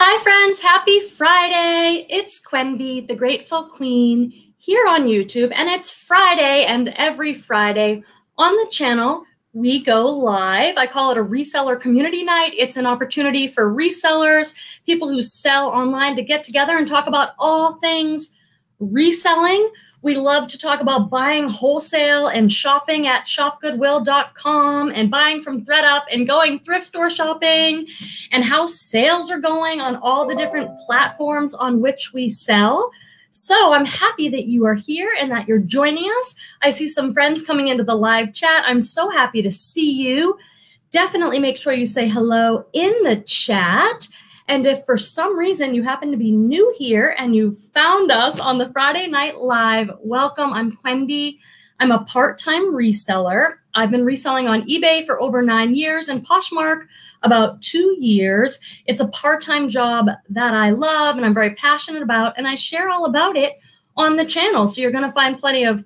Hi, friends. Happy Friday. It's Quenby, the Grateful Queen, here on YouTube. And it's Friday, and every Friday on the channel, we go live. I call it a reseller community night. It's an opportunity for resellers, people who sell online, to get together and talk about all things reselling. We love to talk about buying wholesale and shopping at shopgoodwill.com and buying from ThredUp and going thrift store shopping and how sales are going on all the different platforms on which we sell. So I'm happy that you are here and that you're joining us. I see some friends coming into the live chat. I'm so happy to see you. Definitely make sure you say hello in the chat. And if for some reason you happen to be new here and you found us on the Friday Night Live, welcome. I'm Quenby. I'm a part time reseller. I've been reselling on eBay for over nine years and Poshmark about two years. It's a part time job that I love and I'm very passionate about, and I share all about it on the channel. So you're going to find plenty of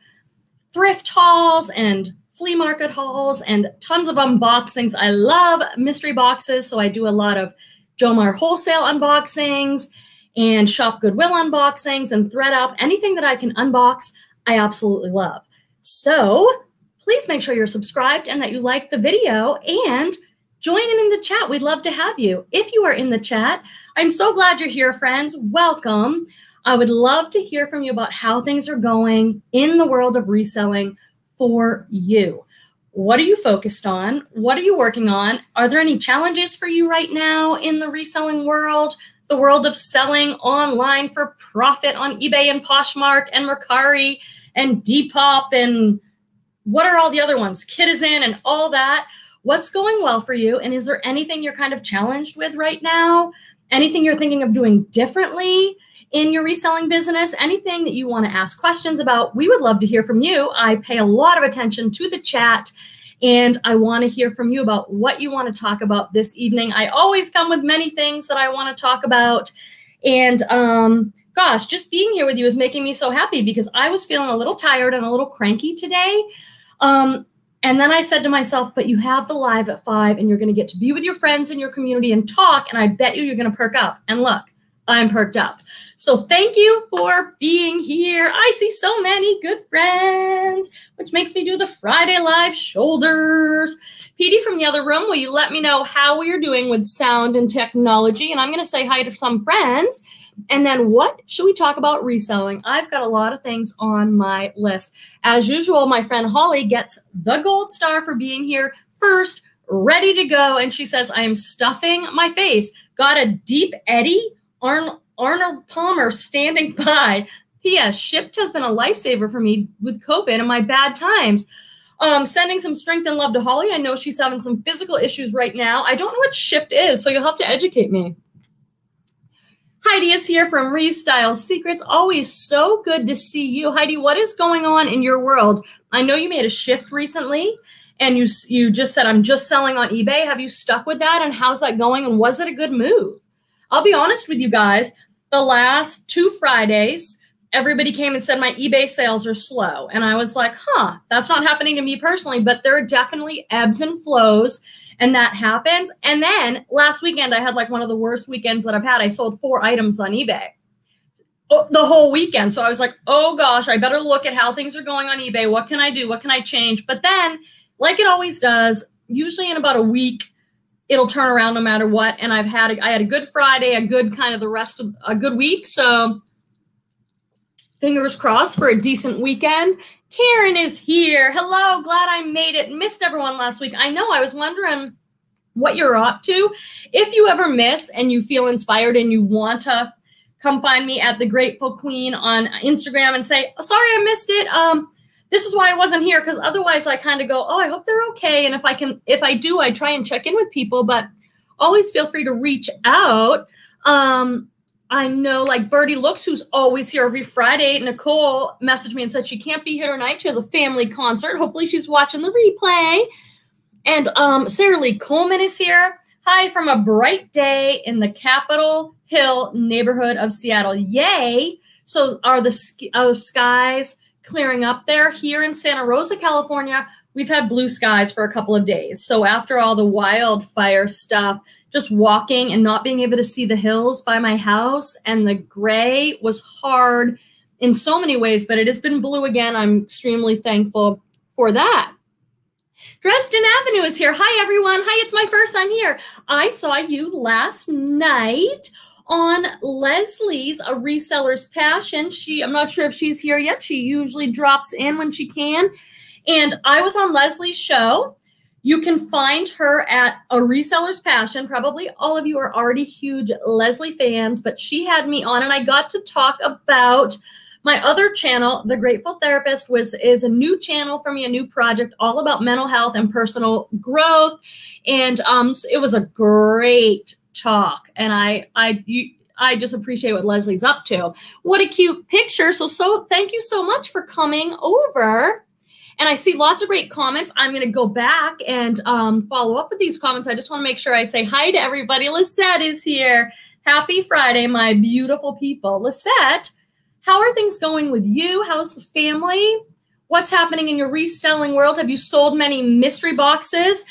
thrift hauls and flea market hauls and tons of unboxings. I love mystery boxes, so I do a lot of Jomar Wholesale unboxings and Shop Goodwill unboxings and ThredUp. Anything that I can unbox, I absolutely love. So please make sure you're subscribed and that you like the video and join in in the chat. We'd love to have you. If you are in the chat, I'm so glad you're here, friends. Welcome. I would love to hear from you about how things are going in the world of reselling for you. What are you focused on? What are you working on? Are there any challenges for you right now in the reselling world? The world of selling online for profit on eBay and Poshmark and Mercari and Depop and what are all the other ones? Kidizen and all that. What's going well for you? And is there anything you're kind of challenged with right now? Anything you're thinking of doing differently? in your reselling business, anything that you want to ask questions about, we would love to hear from you. I pay a lot of attention to the chat and I want to hear from you about what you want to talk about this evening. I always come with many things that I want to talk about. And um, gosh, just being here with you is making me so happy because I was feeling a little tired and a little cranky today. Um, and then I said to myself, but you have the live at five and you're going to get to be with your friends in your community and talk. And I bet you you're going to perk up. And look, I'm perked up. So thank you for being here. I see so many good friends, which makes me do the Friday Live shoulders. Petey from the other room, will you let me know how we are doing with sound and technology? And I'm going to say hi to some friends. And then what should we talk about reselling? I've got a lot of things on my list. As usual, my friend Holly gets the gold star for being here first, ready to go. And she says, I am stuffing my face. Got a deep eddy Arn- Arnold Palmer standing by. P.S. Shipt has been a lifesaver for me with COVID and my bad times. Um, sending some strength and love to Holly. I know she's having some physical issues right now. I don't know what Shipt is, so you'll have to educate me. Heidi is here from Restyle Secrets. Always so good to see you. Heidi, what is going on in your world? I know you made a shift recently and you you just said I'm just selling on eBay. Have you stuck with that and how's that going and was it a good move? I'll be honest with you guys, the last two Fridays, everybody came and said my eBay sales are slow. And I was like, huh, that's not happening to me personally, but there are definitely ebbs and flows and that happens. And then last weekend, I had like one of the worst weekends that I've had. I sold four items on eBay oh, the whole weekend. So I was like, oh gosh, I better look at how things are going on eBay. What can I do? What can I change? But then, like it always does, usually in about a week, it'll turn around no matter what. And I've had a, I had a good Friday, a good kind of the rest of a good week. So fingers crossed for a decent weekend. Karen is here. Hello, glad I made it. Missed everyone last week. I know I was wondering what you're up to. If you ever miss and you feel inspired and you want to come find me at the Grateful Queen on Instagram and say, oh, sorry I missed it. Um, this is why I wasn't here because otherwise I kind of go, oh, I hope they're okay. And if I can, if I do, I try and check in with people, but always feel free to reach out. Um, I know like Birdie Looks, who's always here every Friday. Nicole messaged me and said she can't be here tonight. She has a family concert. Hopefully she's watching the replay. And um, Sarah Lee Coleman is here. Hi from a bright day in the Capitol Hill neighborhood of Seattle. Yay! So are the uh, skies clearing up there. Here in Santa Rosa, California, we've had blue skies for a couple of days. So after all the wildfire stuff, just walking and not being able to see the hills by my house. And the gray was hard in so many ways, but it has been blue again. I'm extremely thankful for that. Dresden Avenue is here. Hi, everyone. Hi, it's my first time here. I saw you last night on Leslie's A Reseller's Passion. She, I'm not sure if she's here yet. She usually drops in when she can. And I was on Leslie's show. You can find her at A Reseller's Passion. Probably all of you are already huge Leslie fans, but she had me on and I got to talk about my other channel, The Grateful Therapist, was is a new channel for me, a new project all about mental health and personal growth. And um, it was a great talk. And I I you, I just appreciate what Leslie's up to. What a cute picture. So so thank you so much for coming over. And I see lots of great comments. I'm going to go back and um, follow up with these comments. I just want to make sure I say hi to everybody. Lisette is here. Happy Friday, my beautiful people. Lisette, how are things going with you? How's the family? What's happening in your reselling world? Have you sold many mystery boxes?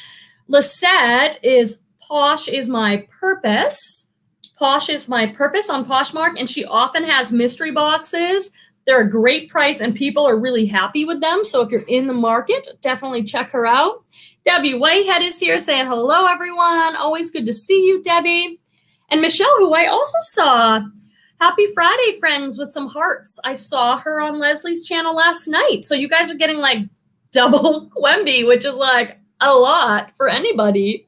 Lisette is Posh is my purpose. Posh is my purpose on Poshmark, and she often has mystery boxes. They're a great price, and people are really happy with them. So if you're in the market, definitely check her out. Debbie Whitehead is here saying hello, everyone. Always good to see you, Debbie. And Michelle, who I also saw. Happy Friday, friends, with some hearts. I saw her on Leslie's channel last night. So you guys are getting like double Quenby, which is like a lot for anybody.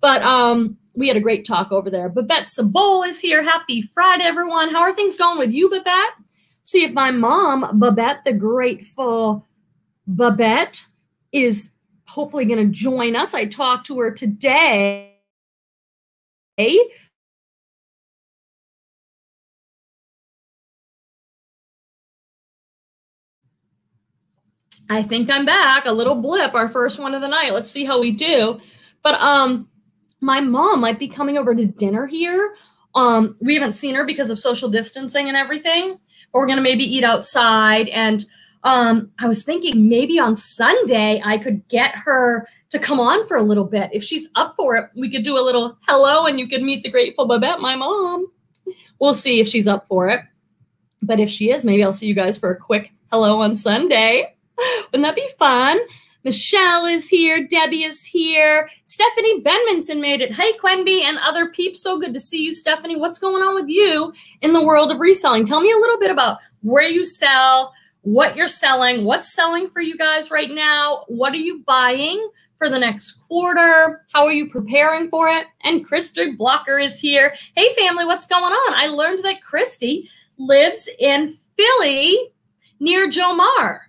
But um, we had a great talk over there. Babette Sabol is here. Happy Friday, everyone. How are things going with you, Babette? See if my mom, Babette, the grateful Babette, is hopefully going to join us. I talked to her today. I think I'm back. A little blip, our first one of the night. Let's see how we do. But um, my mom might be coming over to dinner here. Um, we haven't seen her because of social distancing and everything. But we're gonna maybe eat outside. And um, I was thinking maybe on Sunday I could get her to come on for a little bit. If she's up for it, we could do a little hello and you could meet the grateful Babette, my mom. We'll see if she's up for it. But if she is, maybe I'll see you guys for a quick hello on Sunday. Wouldn't that be fun? Michelle is here. Debbie is here. Stephanie Benmanson made it. Hey, Quenby and other peeps. So good to see you, Stephanie. What's going on with you in the world of reselling? Tell me a little bit about where you sell, what you're selling, what's selling for you guys right now. What are you buying for the next quarter? How are you preparing for it? And Christy Blocker is here. Hey, family, what's going on? I learned that Christy lives in Philly near Jomar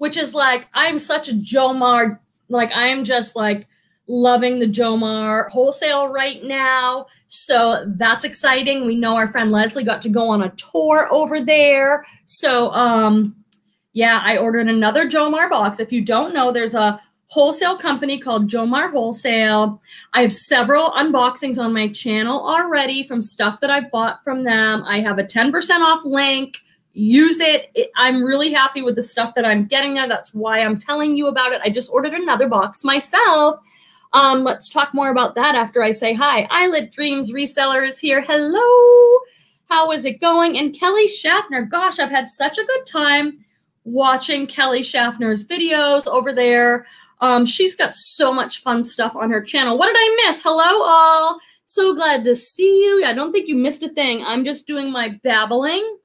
which is like I'm such a Jomar, like I'm just like loving the Jomar wholesale right now. So that's exciting. We know our friend Leslie got to go on a tour over there. So um yeah, I ordered another Jomar box. If you don't know, there's a wholesale company called Jomar Wholesale. I have several unboxings on my channel already from stuff that I bought from them. I have a 10% off link use it. it. I'm really happy with the stuff that I'm getting there. That's why I'm telling you about it. I just ordered another box myself. Um, let's talk more about that after I say hi. Eyelid Dreams reseller is here. Hello. How is it going? And Kelly Schaffner, gosh, I've had such a good time watching Kelly Schaffner's videos over there. Um, she's got so much fun stuff on her channel. What did I miss? Hello, all. So glad to see you. I don't think you missed a thing. I'm just doing my babbling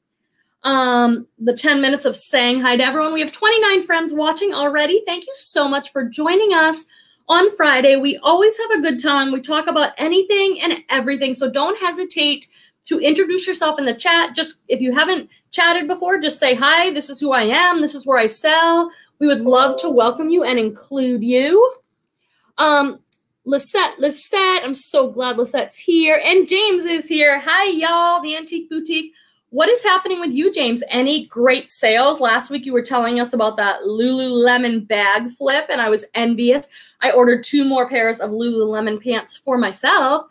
um, the 10 minutes of saying hi to everyone. We have 29 friends watching already. Thank you so much for joining us on Friday. We always have a good time. We talk about anything and everything. So don't hesitate to introduce yourself in the chat. Just if you haven't chatted before, just say hi. This is who I am. This is where I sell. We would love to welcome you and include you. Um, Lisette, Lisette, I'm so glad Lisette's here. And James is here. Hi, y'all. The Antique Boutique. What is happening with you, James? Any great sales? Last week you were telling us about that Lululemon bag flip, and I was envious. I ordered two more pairs of Lululemon pants for myself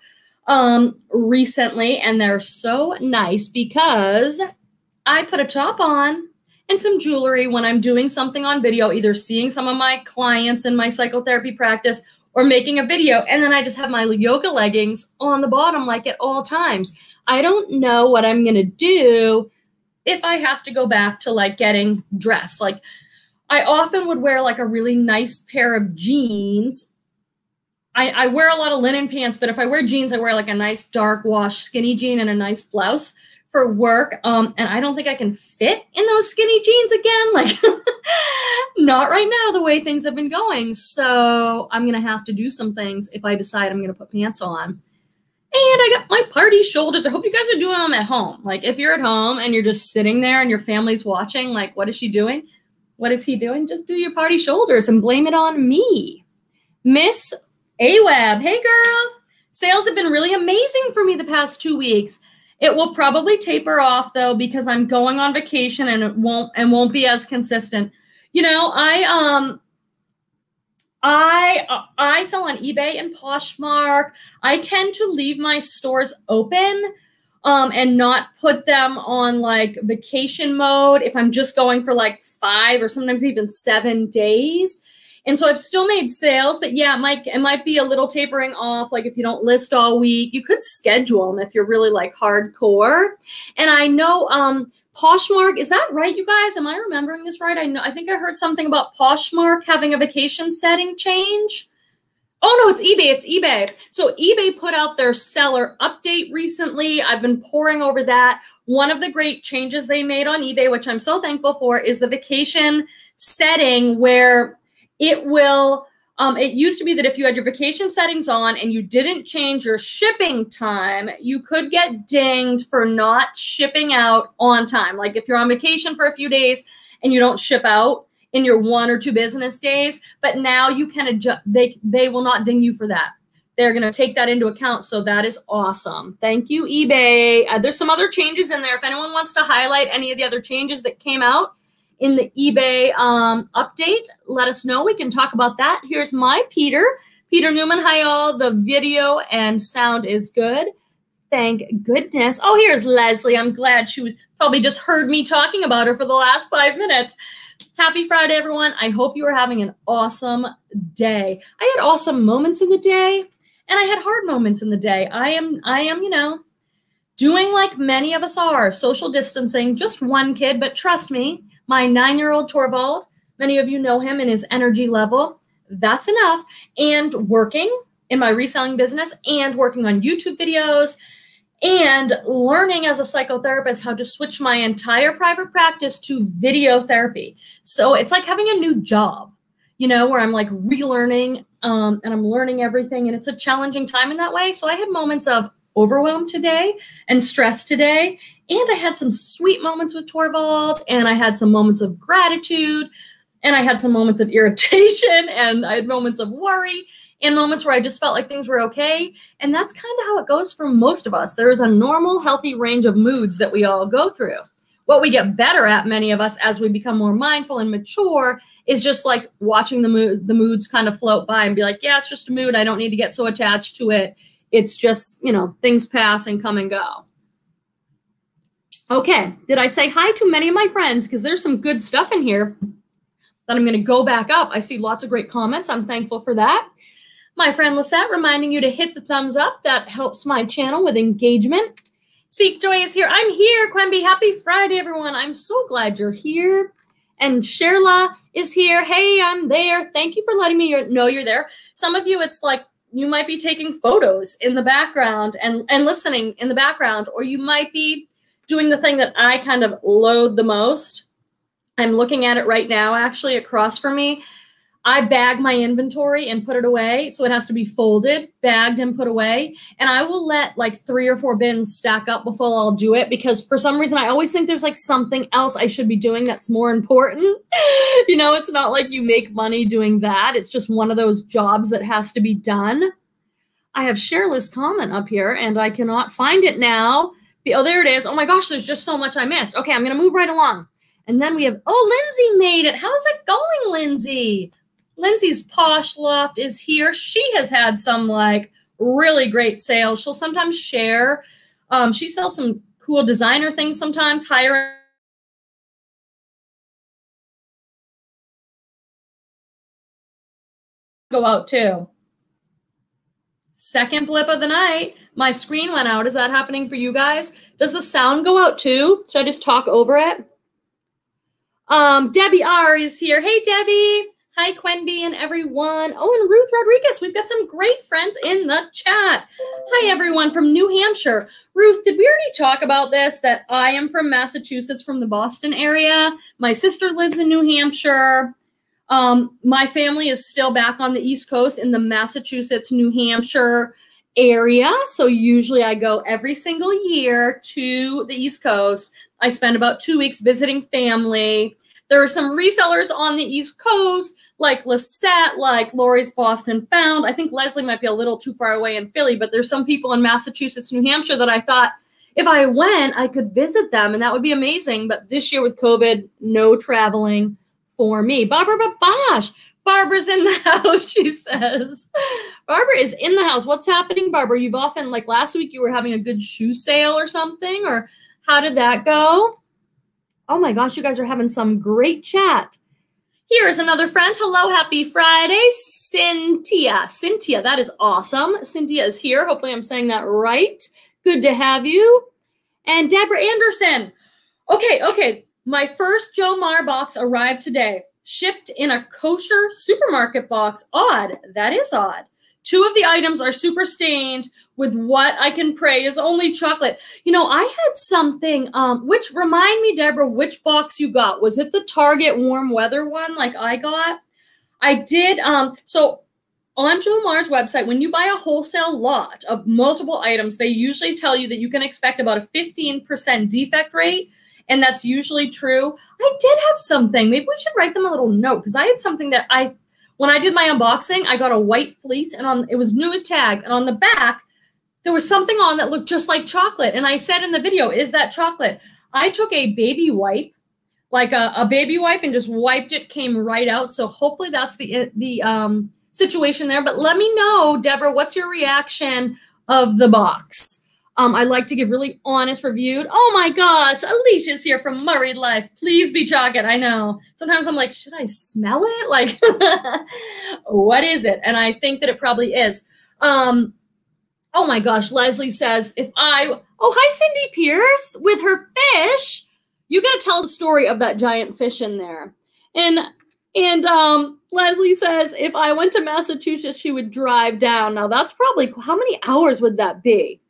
um, recently, and they're so nice because I put a top on and some jewelry when I'm doing something on video, either seeing some of my clients in my psychotherapy practice or making a video. And then I just have my yoga leggings on the bottom, like at all times. I don't know what I'm going to do if I have to go back to like getting dressed. Like, I often would wear like a really nice pair of jeans. I, I wear a lot of linen pants, but if I wear jeans, I wear like a nice dark wash skinny jean and a nice blouse for work. Um, and I don't think I can fit in those skinny jeans again. Like, not right now, the way things have been going. So I'm going to have to do some things if I decide I'm going to put pants on. And I got my party shoulders. I hope you guys are doing them at home. Like, if you're at home and you're just sitting there and your family's watching, like, what is she doing? What is he doing? Just do your party shoulders and blame it on me. Miss Aweb, hey girl. Sales have been really amazing for me the past two weeks. It will probably taper off though because I'm going on vacation and it won't and won't be as consistent. You know, I um I I sell on eBay and Poshmark. I tend to leave my stores open um, and not put them on like vacation mode if I'm just going for like five or sometimes even seven days. And so I've still made sales, but yeah, it might it might be a little tapering off. Like if you don't list all week, you could schedule them if you're really like hardcore. And I know um Poshmark, is that right, you guys? Am I remembering this right? I know I think I heard something about Poshmark having a vacation setting change. Oh no, it's eBay. It's eBay. So eBay put out their seller update recently. I've been poring over that. One of the great changes they made on eBay, which I'm so thankful for, is the vacation setting where it will um, it used to be that if you had your vacation settings on and you didn't change your shipping time, you could get dinged for not shipping out on time. Like if you're on vacation for a few days and you don't ship out in your one or two business days, but now you can adjust, they, they will not ding you for that. They're going to take that into account. So that is awesome. Thank you, eBay. Uh, there's some other changes in there. If anyone wants to highlight any of the other changes that came out, in the eBay um, update, let us know. We can talk about that. Here's my Peter. Peter Newman, hi all. The video and sound is good. Thank goodness. Oh, here's Leslie. I'm glad she probably just heard me talking about her for the last five minutes. Happy Friday, everyone. I hope you are having an awesome day. I had awesome moments in the day and I had hard moments in the day. I am, I am, you know, doing like many of us are, social distancing, just one kid, but trust me, my nine year old Torvald, many of you know him and his energy level. That's enough. And working in my reselling business and working on YouTube videos and learning as a psychotherapist how to switch my entire private practice to video therapy. So it's like having a new job, you know, where I'm like relearning um, and I'm learning everything. And it's a challenging time in that way. So I had moments of overwhelm today and stress today. And I had some sweet moments with Torvald, and I had some moments of gratitude, and I had some moments of irritation, and I had moments of worry, and moments where I just felt like things were okay. And that's kind of how it goes for most of us. There is a normal, healthy range of moods that we all go through. What we get better at, many of us, as we become more mindful and mature, is just like watching the mood, the moods kind of float by and be like, yeah, it's just a mood. I don't need to get so attached to it. It's just, you know, things pass and come and go. Okay, did I say hi to many of my friends? Because there's some good stuff in here that I'm going to go back up. I see lots of great comments. I'm thankful for that. My friend Lisette reminding you to hit the thumbs up. That helps my channel with engagement. Seek Joy is here. I'm here, Quenby. Happy Friday, everyone. I'm so glad you're here. And Sherla is here. Hey, I'm there. Thank you for letting me know you're there. Some of you, it's like you might be taking photos in the background and, and listening in the background, or you might be doing the thing that I kind of loathe the most. I'm looking at it right now, actually, across from me. I bag my inventory and put it away. So it has to be folded, bagged, and put away. And I will let like three or four bins stack up before I'll do it because for some reason I always think there's like something else I should be doing that's more important. you know, it's not like you make money doing that, it's just one of those jobs that has to be done. I have share list comment up here and I cannot find it now. Oh, there it is. Oh my gosh, there's just so much I missed. Okay, I'm going to move right along. And then we have, oh, Lindsay made it. How's it going, Lindsay? Lindsay's Posh Loft is here. She has had some like really great sales. She'll sometimes share. Um, she sells some cool designer things sometimes, higher go out too. Second blip of the night. My screen went out. Is that happening for you guys? Does the sound go out too? Should I just talk over it? Um, Debbie R is here. Hey, Debbie. Hi, Quenby and everyone. Oh, and Ruth Rodriguez. We've got some great friends in the chat. Hi, everyone from New Hampshire. Ruth, did we already talk about this? That I am from Massachusetts, from the Boston area. My sister lives in New Hampshire. Um, my family is still back on the East Coast in the Massachusetts, New Hampshire area. So usually I go every single year to the East Coast. I spend about two weeks visiting family. There are some resellers on the East Coast, like Lisette, like Lori's Boston Found. I think Leslie might be a little too far away in Philly, but there's some people in Massachusetts, New Hampshire that I thought if I went, I could visit them and that would be amazing. But this year with COVID, no traveling for me. Barbara Babosh. Barbara's in the house, she says. Barbara is in the house. What's happening, Barbara? You've often, like last week, you were having a good shoe sale or something, or how did that go? Oh my gosh, you guys are having some great chat. Here is another friend. Hello, happy Friday, Cynthia. Cynthia, that is awesome. Cynthia is here. Hopefully, I'm saying that right. Good to have you. And Deborah Anderson. Okay, okay. My first Jomar box arrived today, shipped in a kosher supermarket box. Odd. That is odd. Two of the items are super stained with what I can pray is only chocolate. You know, I had something, um, which remind me, Deborah, which box you got. Was it the Target warm weather one like I got? I did. Um, so on Jomar's website, when you buy a wholesale lot of multiple items, they usually tell you that you can expect about a 15% defect rate. And that's usually true. I did have something. Maybe we should write them a little note because I had something that I, when I did my unboxing, I got a white fleece and on it was new with tag. And on the back, there was something on that looked just like chocolate. And I said in the video, is that chocolate? I took a baby wipe, like a, a baby wipe, and just wiped it, came right out. So hopefully that's the the um, situation there. But let me know, Deborah, what's your reaction of the box? Um, I like to give really honest review. Oh my gosh, Alicia's here from Murray Life. Please be chocolate. I know. Sometimes I'm like, should I smell it? Like, what is it? And I think that it probably is. Um, Oh my gosh, Leslie says, if I, oh, hi, Cindy Pierce with her fish. You got to tell the story of that giant fish in there. And, and, um, Leslie says, if I went to Massachusetts, she would drive down. Now that's probably, how many hours would that be?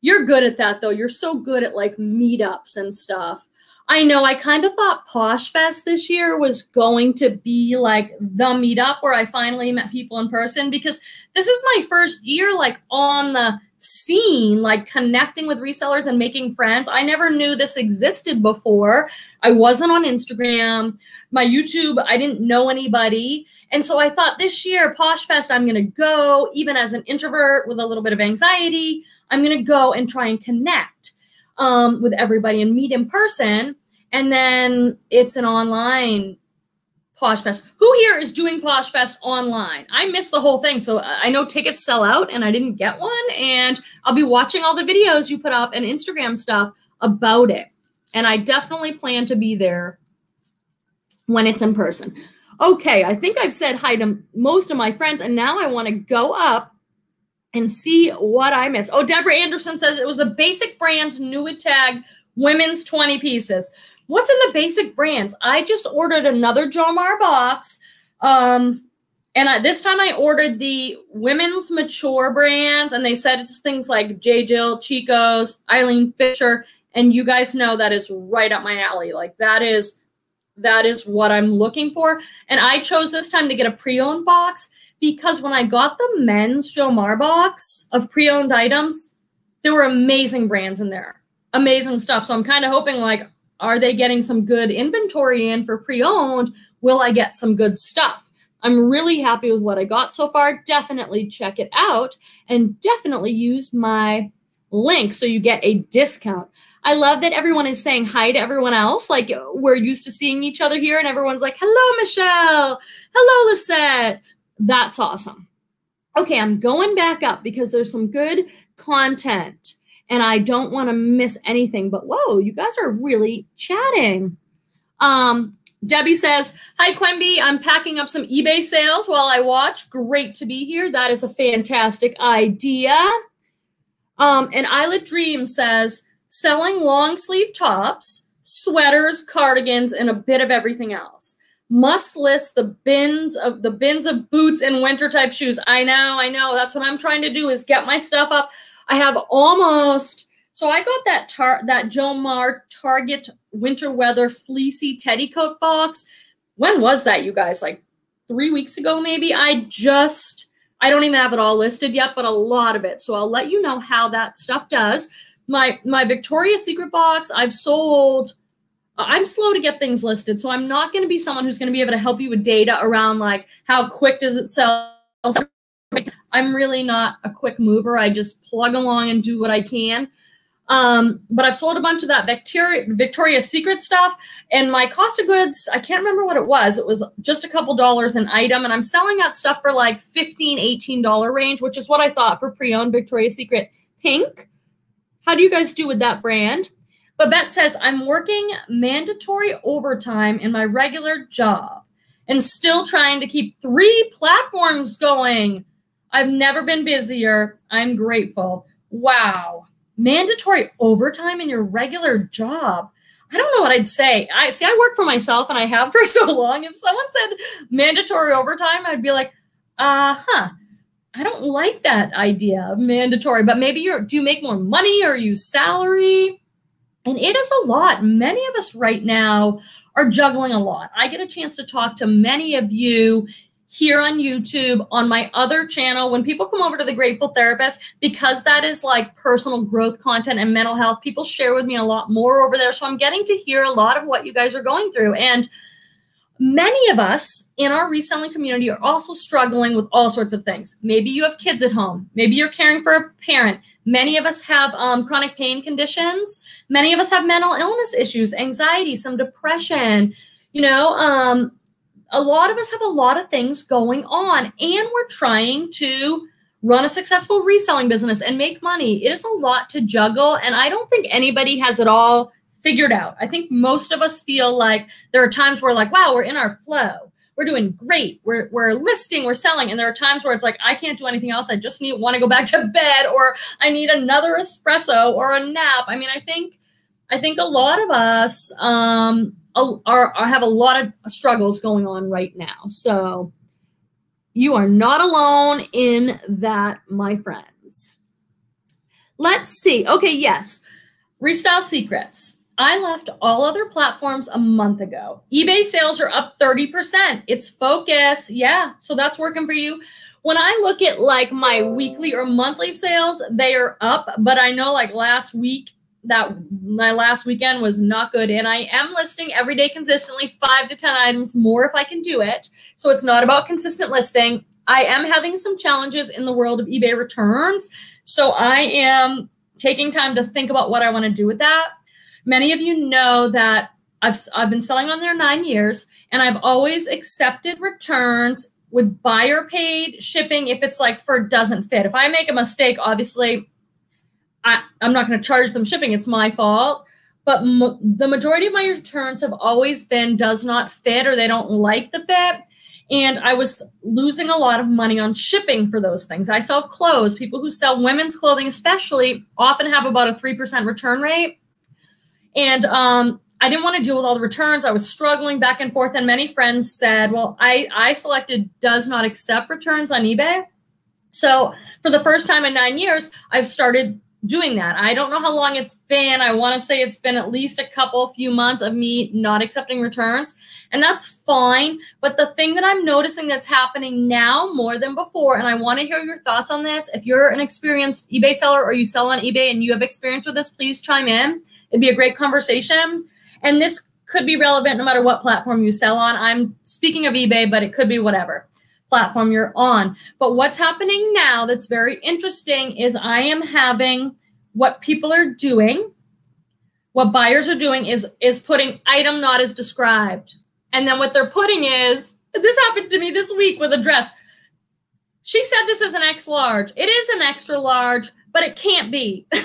You're good at that though. You're so good at like meetups and stuff. I know I kind of thought Posh Fest this year was going to be like the meetup where I finally met people in person because this is my first year like on the scene, like connecting with resellers and making friends. I never knew this existed before. I wasn't on Instagram. My YouTube, I didn't know anybody. And so I thought this year, Posh Fest, I'm going to go, even as an introvert with a little bit of anxiety, I'm going to go and try and connect um, with everybody and meet in person. And then it's an online Posh Fest. Who here is doing Posh Fest online? I missed the whole thing. So I know tickets sell out and I didn't get one. And I'll be watching all the videos you put up and Instagram stuff about it. And I definitely plan to be there when it's in person. Okay, I think I've said hi to most of my friends. And now I want to go up and see what I missed. Oh, Deborah Anderson says it was the basic brands new tag women's 20 pieces. What's in the basic brands? I just ordered another Jomar box. Um, and I, this time I ordered the women's mature brands, and they said it's things like J. Jill, Chico's, Eileen Fisher, and you guys know that is right up my alley. Like that is that is what I'm looking for. And I chose this time to get a pre-owned box because when I got the men's Jomar box of pre-owned items, there were amazing brands in there, amazing stuff. So I'm kind of hoping like, are they getting some good inventory in for pre-owned? Will I get some good stuff? I'm really happy with what I got so far. Definitely check it out and definitely use my link so you get a discount. I love that everyone is saying hi to everyone else. Like we're used to seeing each other here, and everyone's like, hello, Michelle. Hello, Lisette. That's awesome. Okay, I'm going back up because there's some good content and I don't want to miss anything. But whoa, you guys are really chatting. Um, Debbie says, Hi, Quenby. I'm packing up some eBay sales while I watch. Great to be here. That is a fantastic idea. Um, and Islet Dream says, selling long sleeve tops, sweaters, cardigans, and a bit of everything else. Must list the bins of the bins of boots and winter type shoes. I know, I know. That's what I'm trying to do is get my stuff up. I have almost so I got that tar that Jomar Target winter weather fleecy teddy coat box. When was that, you guys? Like three weeks ago, maybe? I just I don't even have it all listed yet, but a lot of it. So I'll let you know how that stuff does. My my Victoria's Secret box, I've sold. I'm slow to get things listed, so I'm not going to be someone who's going to be able to help you with data around like how quick does it sell. I'm really not a quick mover. I just plug along and do what I can. Um, but I've sold a bunch of that Victoria, Victoria's Secret stuff, and my cost of goods, I can't remember what it was. It was just a couple dollars an item, and I'm selling that stuff for like 15 $18 range, which is what I thought for pre-owned Victoria's Secret pink. How do you guys do with that brand? Babette says, I'm working mandatory overtime in my regular job and still trying to keep three platforms going. I've never been busier. I'm grateful. Wow mandatory overtime in your regular job. I don't know what I'd say. I see I work for myself and I have for so long. If someone said mandatory overtime, I'd be like, uh huh. I don't like that idea of mandatory, but maybe you're do you make more money or you salary? And it is a lot. Many of us right now are juggling a lot. I get a chance to talk to many of you here on YouTube, on my other channel, when people come over to the Grateful Therapist, because that is like personal growth content and mental health, people share with me a lot more over there. So I'm getting to hear a lot of what you guys are going through. And many of us in our reselling community are also struggling with all sorts of things. Maybe you have kids at home, maybe you're caring for a parent. Many of us have um, chronic pain conditions. Many of us have mental illness issues, anxiety, some depression. You know, um, a lot of us have a lot of things going on and we're trying to run a successful reselling business and make money. It is a lot to juggle and I don't think anybody has it all figured out. I think most of us feel like there are times where like, wow, we're in our flow. We're doing great. We're, we're listing, we're selling. And there are times where it's like, I can't do anything else. I just need want to go back to bed or I need another espresso or a nap. I mean, I think I think a lot of us um, are, are have a lot of struggles going on right now. So you are not alone in that, my friends. Let's see. Okay, yes. Restyle Secrets. I left all other platforms a month ago. eBay sales are up 30%. It's focus. Yeah, so that's working for you. When I look at like my weekly or monthly sales, they are up, but I know like last week that my last weekend was not good. And I am listing every day consistently five to 10 items more if I can do it. So it's not about consistent listing. I am having some challenges in the world of eBay returns. So I am taking time to think about what I want to do with that. Many of you know that I've, I've been selling on there nine years and I've always accepted returns with buyer paid shipping if it's like for doesn't fit. If I make a mistake, obviously I, am not going to charge them shipping. It's my fault. But the majority of my returns have always been does not fit or they don't like the fit. And I was losing a lot of money on shipping for those things. I sell clothes. People who sell women's clothing, especially, often have about a 3% return rate. And um, I didn't want to deal with all the returns. I was struggling back and forth. And many friends said, well, I, I selected does not accept returns on eBay. So for the first time in nine years, I've started doing that. I don't know how long it's been. I want to say it's been at least a couple few months of me not accepting returns, and that's fine. But the thing that I'm noticing that's happening now more than before, and I want to hear your thoughts on this. If you're an experienced eBay seller or you sell on eBay and you have experience with this, please chime in. It'd be a great conversation. And this could be relevant no matter what platform you sell on. I'm speaking of eBay, but it could be whatever platform you're on. But what's happening now that's very interesting is I am having what people are doing, what buyers are doing is is putting item not as described. And then what they're putting is this happened to me this week with a dress. She said this is an X large. It is an extra large, but it can't be.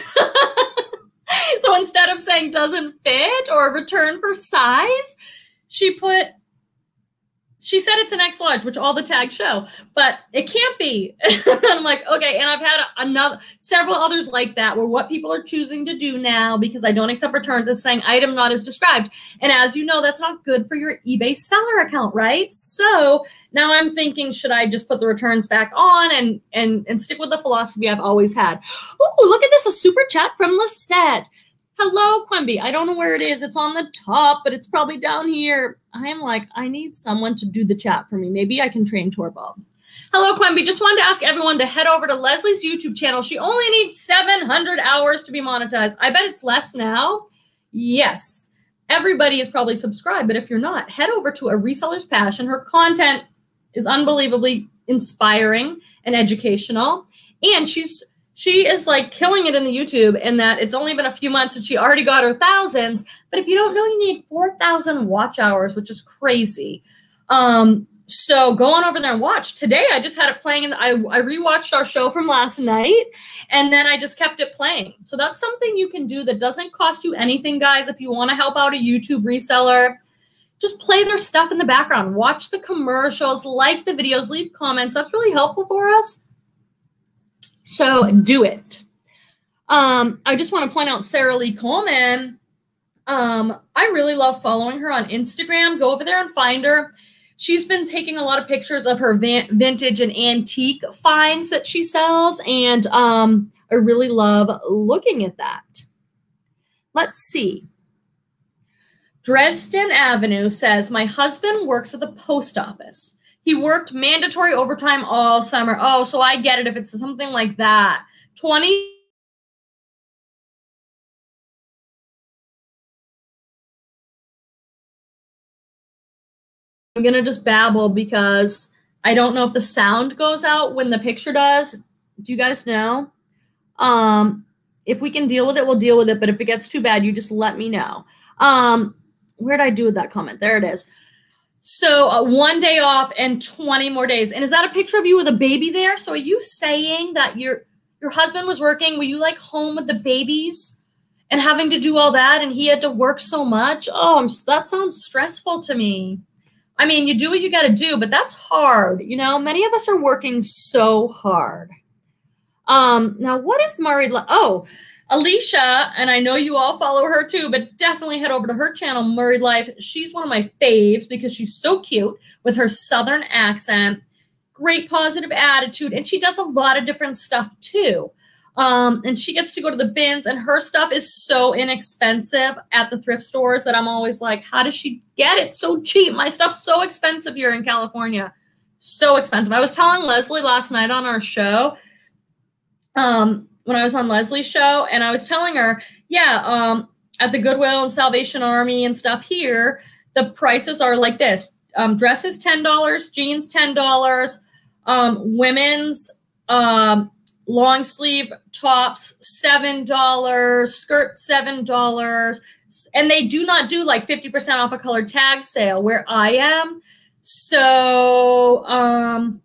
instead of saying doesn't fit or return for size, she put she said it's an X large, which all the tags show, but it can't be. I'm like, okay. And I've had another several others like that where what people are choosing to do now because I don't accept returns is saying item not as described. And as you know, that's not good for your eBay seller account, right? So now I'm thinking, should I just put the returns back on and and and stick with the philosophy I've always had? Oh, look at this, a super chat from Lisette. Hello, Quenby. I don't know where it is. It's on the top, but it's probably down here. I am like, I need someone to do the chat for me. Maybe I can train Torbo. Hello, Quenby. Just wanted to ask everyone to head over to Leslie's YouTube channel. She only needs 700 hours to be monetized. I bet it's less now. Yes. Everybody is probably subscribed, but if you're not, head over to A Reseller's Passion. Her content is unbelievably inspiring and educational. And she's she is like killing it in the YouTube in that it's only been a few months and she already got her thousands. But if you don't know, you need 4,000 watch hours, which is crazy. Um, so go on over there and watch. Today I just had it playing and I, I rewatched our show from last night and then I just kept it playing. So that's something you can do that doesn't cost you anything, guys. If you want to help out a YouTube reseller, just play their stuff in the background. Watch the commercials, like the videos, leave comments. That's really helpful for us. So do it. Um, I just want to point out Sarah Lee Coleman. Um, I really love following her on Instagram. Go over there and find her. She's been taking a lot of pictures of her vintage and antique finds that she sells, and um, I really love looking at that. Let's see. Dresden Avenue says, My husband works at the post office. He worked mandatory overtime all summer. Oh, so I get it if it's something like that. 20 I'm going to just babble because I don't know if the sound goes out when the picture does. Do you guys know? Um, if we can deal with it, we'll deal with it. But if it gets too bad, you just let me know. Um, where did I do with that comment? There it is. So uh, one day off and 20 more days. And is that a picture of you with a baby there? So are you saying that your your husband was working? Were you like home with the babies and having to do all that and he had to work so much? Oh, I'm, that sounds stressful to me. I mean, you do what you got to do, but that's hard. You know, many of us are working so hard. Um, now, what is Murray? Oh, Alicia, and I know you all follow her too, but definitely head over to her channel, Murray Life. She's one of my faves because she's so cute with her southern accent, great positive attitude, and she does a lot of different stuff too. Um, and she gets to go to the bins, and her stuff is so inexpensive at the thrift stores that I'm always like, how does she get it so cheap? My stuff's so expensive here in California. So expensive. I was telling Leslie last night on our show. Um, when I was on Leslie's show, and I was telling her, yeah, um, at the Goodwill and Salvation Army and stuff here, the prices are like this: um, dresses ten dollars, jeans ten dollars, um, women's um, long sleeve tops seven dollars, skirts seven dollars, and they do not do like fifty percent off a color tag sale where I am. So um,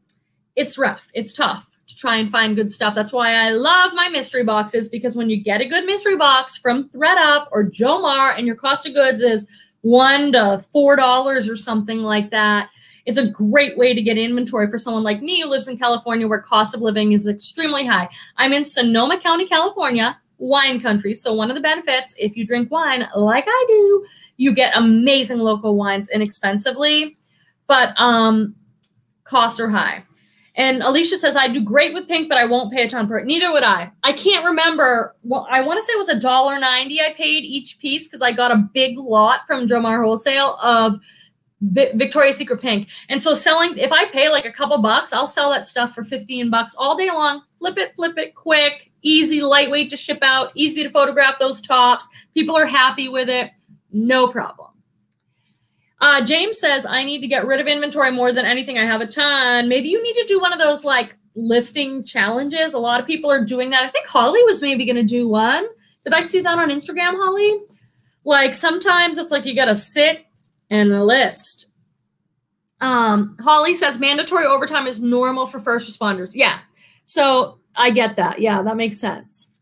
it's rough. It's tough try and find good stuff. That's why I love my mystery boxes because when you get a good mystery box from thredUP or Jomar and your cost of goods is one to four dollars or something like that, it's a great way to get inventory for someone like me who lives in California where cost of living is extremely high. I'm in Sonoma County, California, wine country. So one of the benefits, if you drink wine like I do, you get amazing local wines inexpensively, but um, costs are high. And Alicia says, I do great with pink, but I won't pay a ton for it. Neither would I. I can't remember. Well, I want to say it was a dollar ninety I paid each piece because I got a big lot from Jomar Wholesale of Victoria's Secret pink. And so selling, if I pay like a couple bucks, I'll sell that stuff for 15 bucks all day long. Flip it, flip it quick, easy, lightweight to ship out, easy to photograph those tops. People are happy with it. No problem. Uh, James says, I need to get rid of inventory more than anything. I have a ton. Maybe you need to do one of those like listing challenges. A lot of people are doing that. I think Holly was maybe going to do one. Did I see that on Instagram, Holly? Like sometimes it's like you got to sit and list. Um, Holly says mandatory overtime is normal for first responders. Yeah. So I get that. Yeah, that makes sense.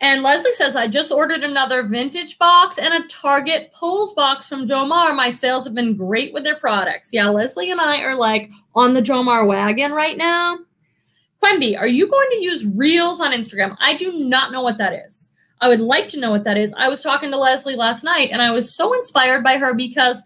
And Leslie says, I just ordered another vintage box and a Target Pulls box from Jomar. My sales have been great with their products. Yeah, Leslie and I are like on the Jomar wagon right now. Quenby, are you going to use Reels on Instagram? I do not know what that is. I would like to know what that is. I was talking to Leslie last night and I was so inspired by her because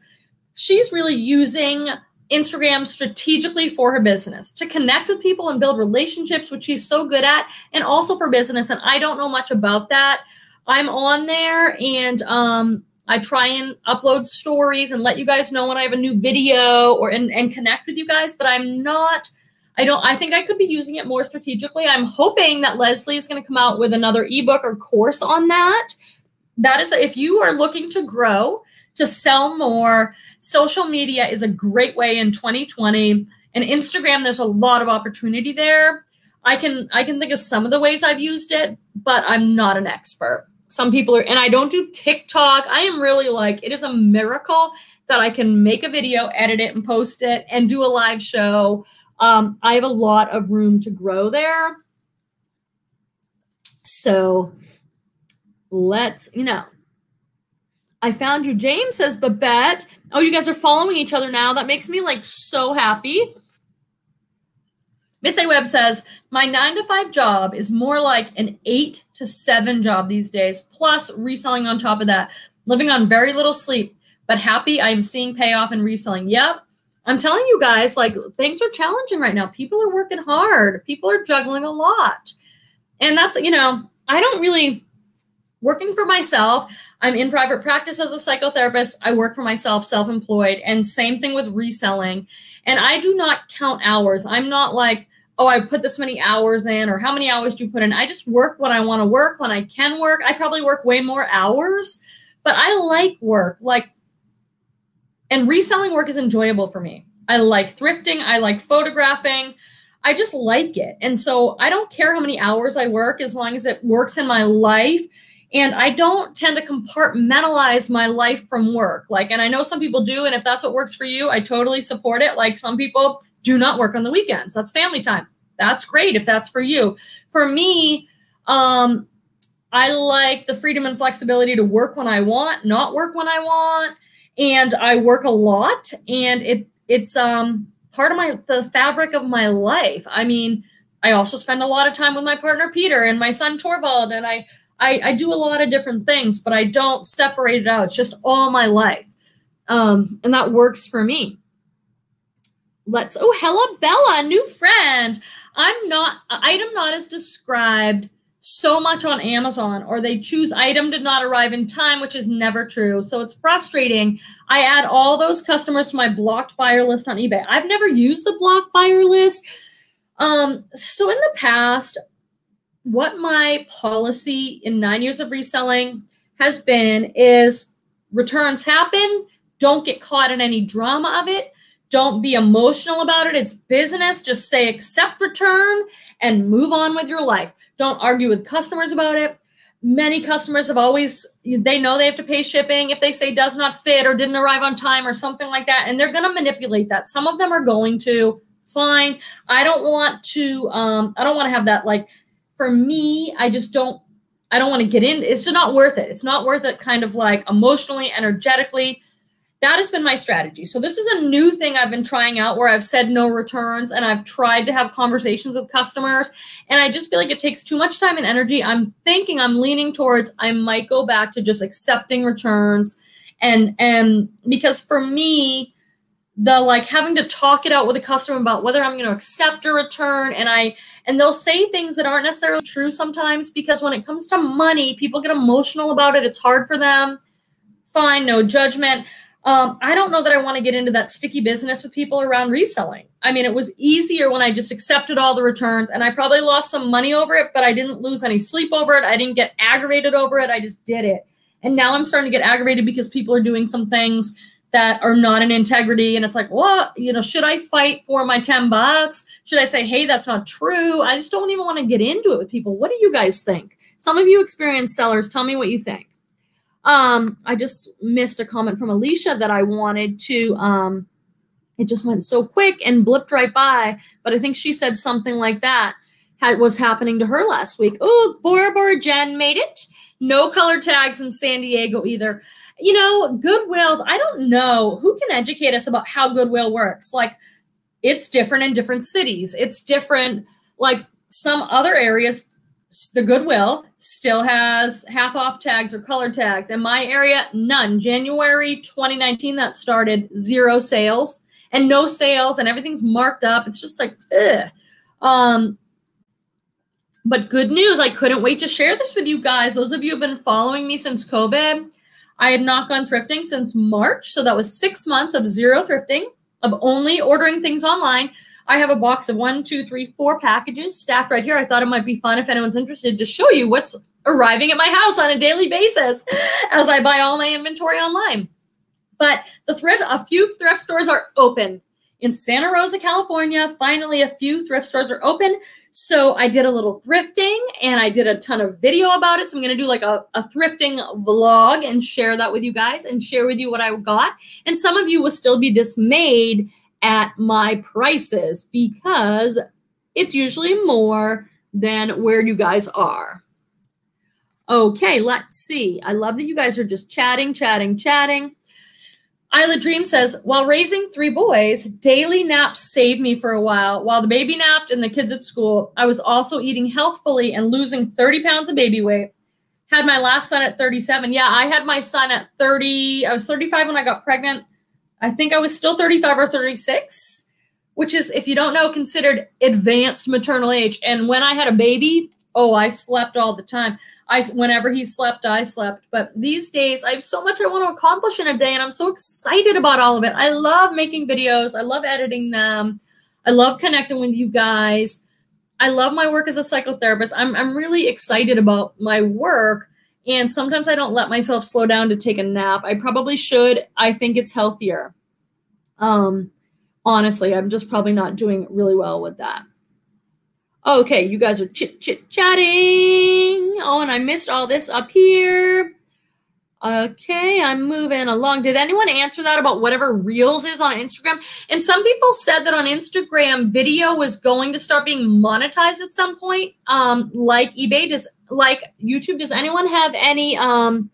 she's really using Instagram strategically for her business to connect with people and build relationships, which she's so good at, and also for business. And I don't know much about that. I'm on there and um, I try and upload stories and let you guys know when I have a new video or and, and connect with you guys, but I'm not. I don't I think I could be using it more strategically. I'm hoping that Leslie is going to come out with another ebook or course on that. That is if you are looking to grow, to sell more, social media is a great way in 2020 and instagram there's a lot of opportunity there i can i can think of some of the ways i've used it but i'm not an expert some people are and i don't do tiktok i am really like it is a miracle that i can make a video edit it and post it and do a live show um, i have a lot of room to grow there so let's you know I found you. James says, Babette. Oh, you guys are following each other now. That makes me like so happy. Miss A Webb says, My nine to five job is more like an eight to seven job these days, plus reselling on top of that. Living on very little sleep, but happy I'm seeing payoff in reselling. Yep. I'm telling you guys, like things are challenging right now. People are working hard, people are juggling a lot. And that's, you know, I don't really working for myself. I'm in private practice as a psychotherapist. I work for myself, self employed, and same thing with reselling. And I do not count hours. I'm not like, oh, I put this many hours in, or how many hours do you put in? I just work when I want to work, when I can work. I probably work way more hours, but I like work. Like, and reselling work is enjoyable for me. I like thrifting, I like photographing. I just like it. And so I don't care how many hours I work as long as it works in my life and I don't tend to compartmentalize my life from work. Like, and I know some people do. And if that's what works for you, I totally support it. Like, some people do not work on the weekends. That's family time. That's great if that's for you. For me, um, I like the freedom and flexibility to work when I want, not work when I want. And I work a lot and it it's um part of my the fabric of my life. I mean, I also spend a lot of time with my partner Peter and my son Torvald and I I, I do a lot of different things, but I don't separate it out. It's just all my life. Um, and that works for me. Let's, oh, hello, Bella, new friend. I'm not, item not as described so much on Amazon, or they choose item did not arrive in time, which is never true. So it's frustrating. I add all those customers to my blocked buyer list on eBay. I've never used the blocked buyer list. Um, so in the past, what my policy in nine years of reselling has been is returns happen. Don't get caught in any drama of it. Don't be emotional about it. It's business. Just say accept return and move on with your life. Don't argue with customers about it. Many customers have always, they know they have to pay shipping if they say does not fit or didn't arrive on time or something like that. And they're going to manipulate that. Some of them are going to. Fine. I don't want to, um, I don't want to have that like for me, I just don't I don't want to get in. It's just not worth it. It's not worth it kind of like emotionally, energetically. That has been my strategy. So this is a new thing I've been trying out where I've said no returns and I've tried to have conversations with customers and I just feel like it takes too much time and energy. I'm thinking I'm leaning towards I might go back to just accepting returns and and because for me the like having to talk it out with a customer about whether I'm going to accept a return and I and they'll say things that aren't necessarily true sometimes because when it comes to money, people get emotional about it. It's hard for them. Fine, no judgment. Um, I don't know that I want to get into that sticky business with people around reselling. I mean, it was easier when I just accepted all the returns and I probably lost some money over it, but I didn't lose any sleep over it. I didn't get aggravated over it. I just did it. And now I'm starting to get aggravated because people are doing some things that are not in integrity. And it's like, what? You know, should I fight for my 10 bucks? Should I say, hey, that's not true? I just don't even want to get into it with people. What do you guys think? Some of you experienced sellers, tell me what you think. Um, I just missed a comment from Alicia that I wanted to, um, it just went so quick and blipped right by. But I think she said something like that. had, was happening to her last week. Oh, Bora Bora Jen made it. No color tags in San Diego either. You know, Goodwills, I don't know who can educate us about how Goodwill works. Like, it's different in different cities. It's different, like some other areas, the Goodwill still has half off tags or color tags. In my area, none. January 2019, that started zero sales and no sales, and everything's marked up. It's just like, ugh. Um, but good news, I couldn't wait to share this with you guys. Those of you who have been following me since COVID, I had not gone thrifting since March. So that was six months of zero thrifting, of only ordering things online. I have a box of one, two, three, four packages stacked right here. I thought it might be fun if anyone's interested to show you what's arriving at my house on a daily basis as I buy all my inventory online. But the thrift, a few thrift stores are open in Santa Rosa, California. Finally, a few thrift stores are open. So I did a little thrifting and I did a ton of video about it. So I'm going to do like a, a thrifting vlog and share that with you guys and share with you what I got. And some of you will still be dismayed at my prices because it's usually more than where you guys are. Okay, let's see. I love that you guys are just chatting, chatting, chatting. Isla Dream says, while raising three boys, daily naps saved me for a while. While the baby napped and the kids at school, I was also eating healthfully and losing 30 pounds of baby weight. Had my last son at 37. Yeah, I had my son at 30. I was 35 when I got pregnant. I think I was still 35 or 36, which is, if you don't know, considered advanced maternal age. And when I had a baby, oh, I slept all the time. I whenever he slept, I slept. But these days, I have so much I want to accomplish in a day, and I'm so excited about all of it. I love making videos. I love editing them. I love connecting with you guys. I love my work as a psychotherapist. I'm I'm really excited about my work. And sometimes I don't let myself slow down to take a nap. I probably should. I think it's healthier. Um, honestly, I'm just probably not doing really well with that. Okay, you guys are chit chit chatting. Oh, and I missed all this up here. Okay, I'm moving along. Did anyone answer that about whatever Reels is on Instagram? And some people said that on Instagram, video was going to start being monetized at some point, um, like eBay. Does like YouTube? Does anyone have any um,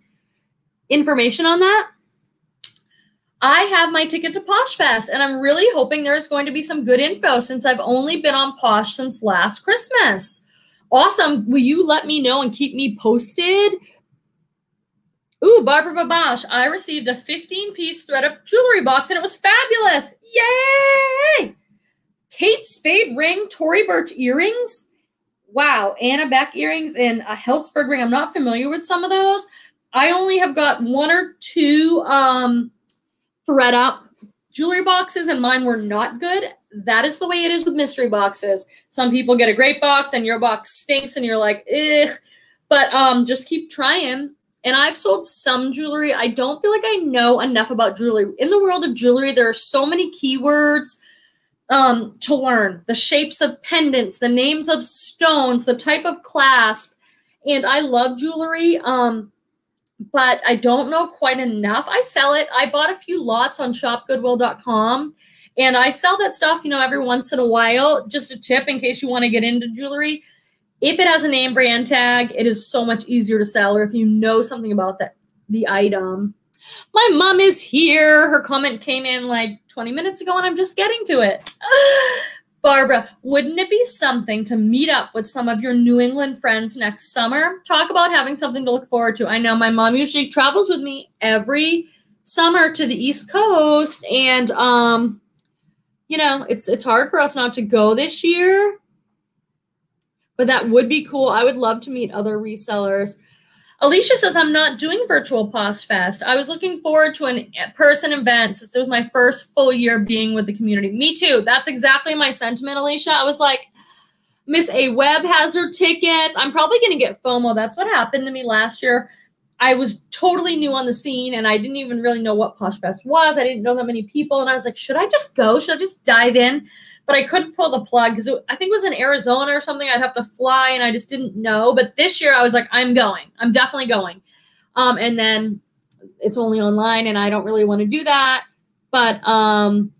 information on that? I have my ticket to Posh Fest, and I'm really hoping there's going to be some good info since I've only been on Posh since last Christmas. Awesome. Will you let me know and keep me posted? Ooh, Barbara Babash, I received a 15 piece Thredup jewelry box and it was fabulous. Yay! Kate Spade ring, Tory Burch earrings. Wow, Anna Beck earrings and a Helzberg ring. I'm not familiar with some of those. I only have got one or two um, Thredup jewelry boxes and mine were not good. That is the way it is with mystery boxes. Some people get a great box and your box stinks and you're like, ugh. But um, just keep trying. And I've sold some jewelry. I don't feel like I know enough about jewelry. In the world of jewelry, there are so many keywords um, to learn. The shapes of pendants, the names of stones, the type of clasp. And I love jewelry. Um, but I don't know quite enough. I sell it. I bought a few lots on shopgoodwill.com and I sell that stuff, you know, every once in a while. Just a tip in case you want to get into jewelry. If it has a name brand tag, it is so much easier to sell or if you know something about that the item. My mom is here. Her comment came in like 20 minutes ago and I'm just getting to it. Barbara, wouldn't it be something to meet up with some of your New England friends next summer? Talk about having something to look forward to. I know my mom usually travels with me every summer to the East Coast, and um, you know, it's it's hard for us not to go this year. But that would be cool. I would love to meet other resellers. Alicia says, I'm not doing virtual Posh Fest. I was looking forward to an person event since it was my first full year being with the community. Me too. That's exactly my sentiment, Alicia. I was like, Miss A Webb has her tickets. I'm probably going to get FOMO. That's what happened to me last year. I was totally new on the scene and I didn't even really know what Posh Fest was. I didn't know that many people. And I was like, should I just go? Should I just dive in? But I couldn't pull the plug because I think it was in Arizona or something. I'd have to fly, and I just didn't know. But this year, I was like, I'm going. I'm definitely going. Um, and then it's only online, and I don't really want to do that. But um,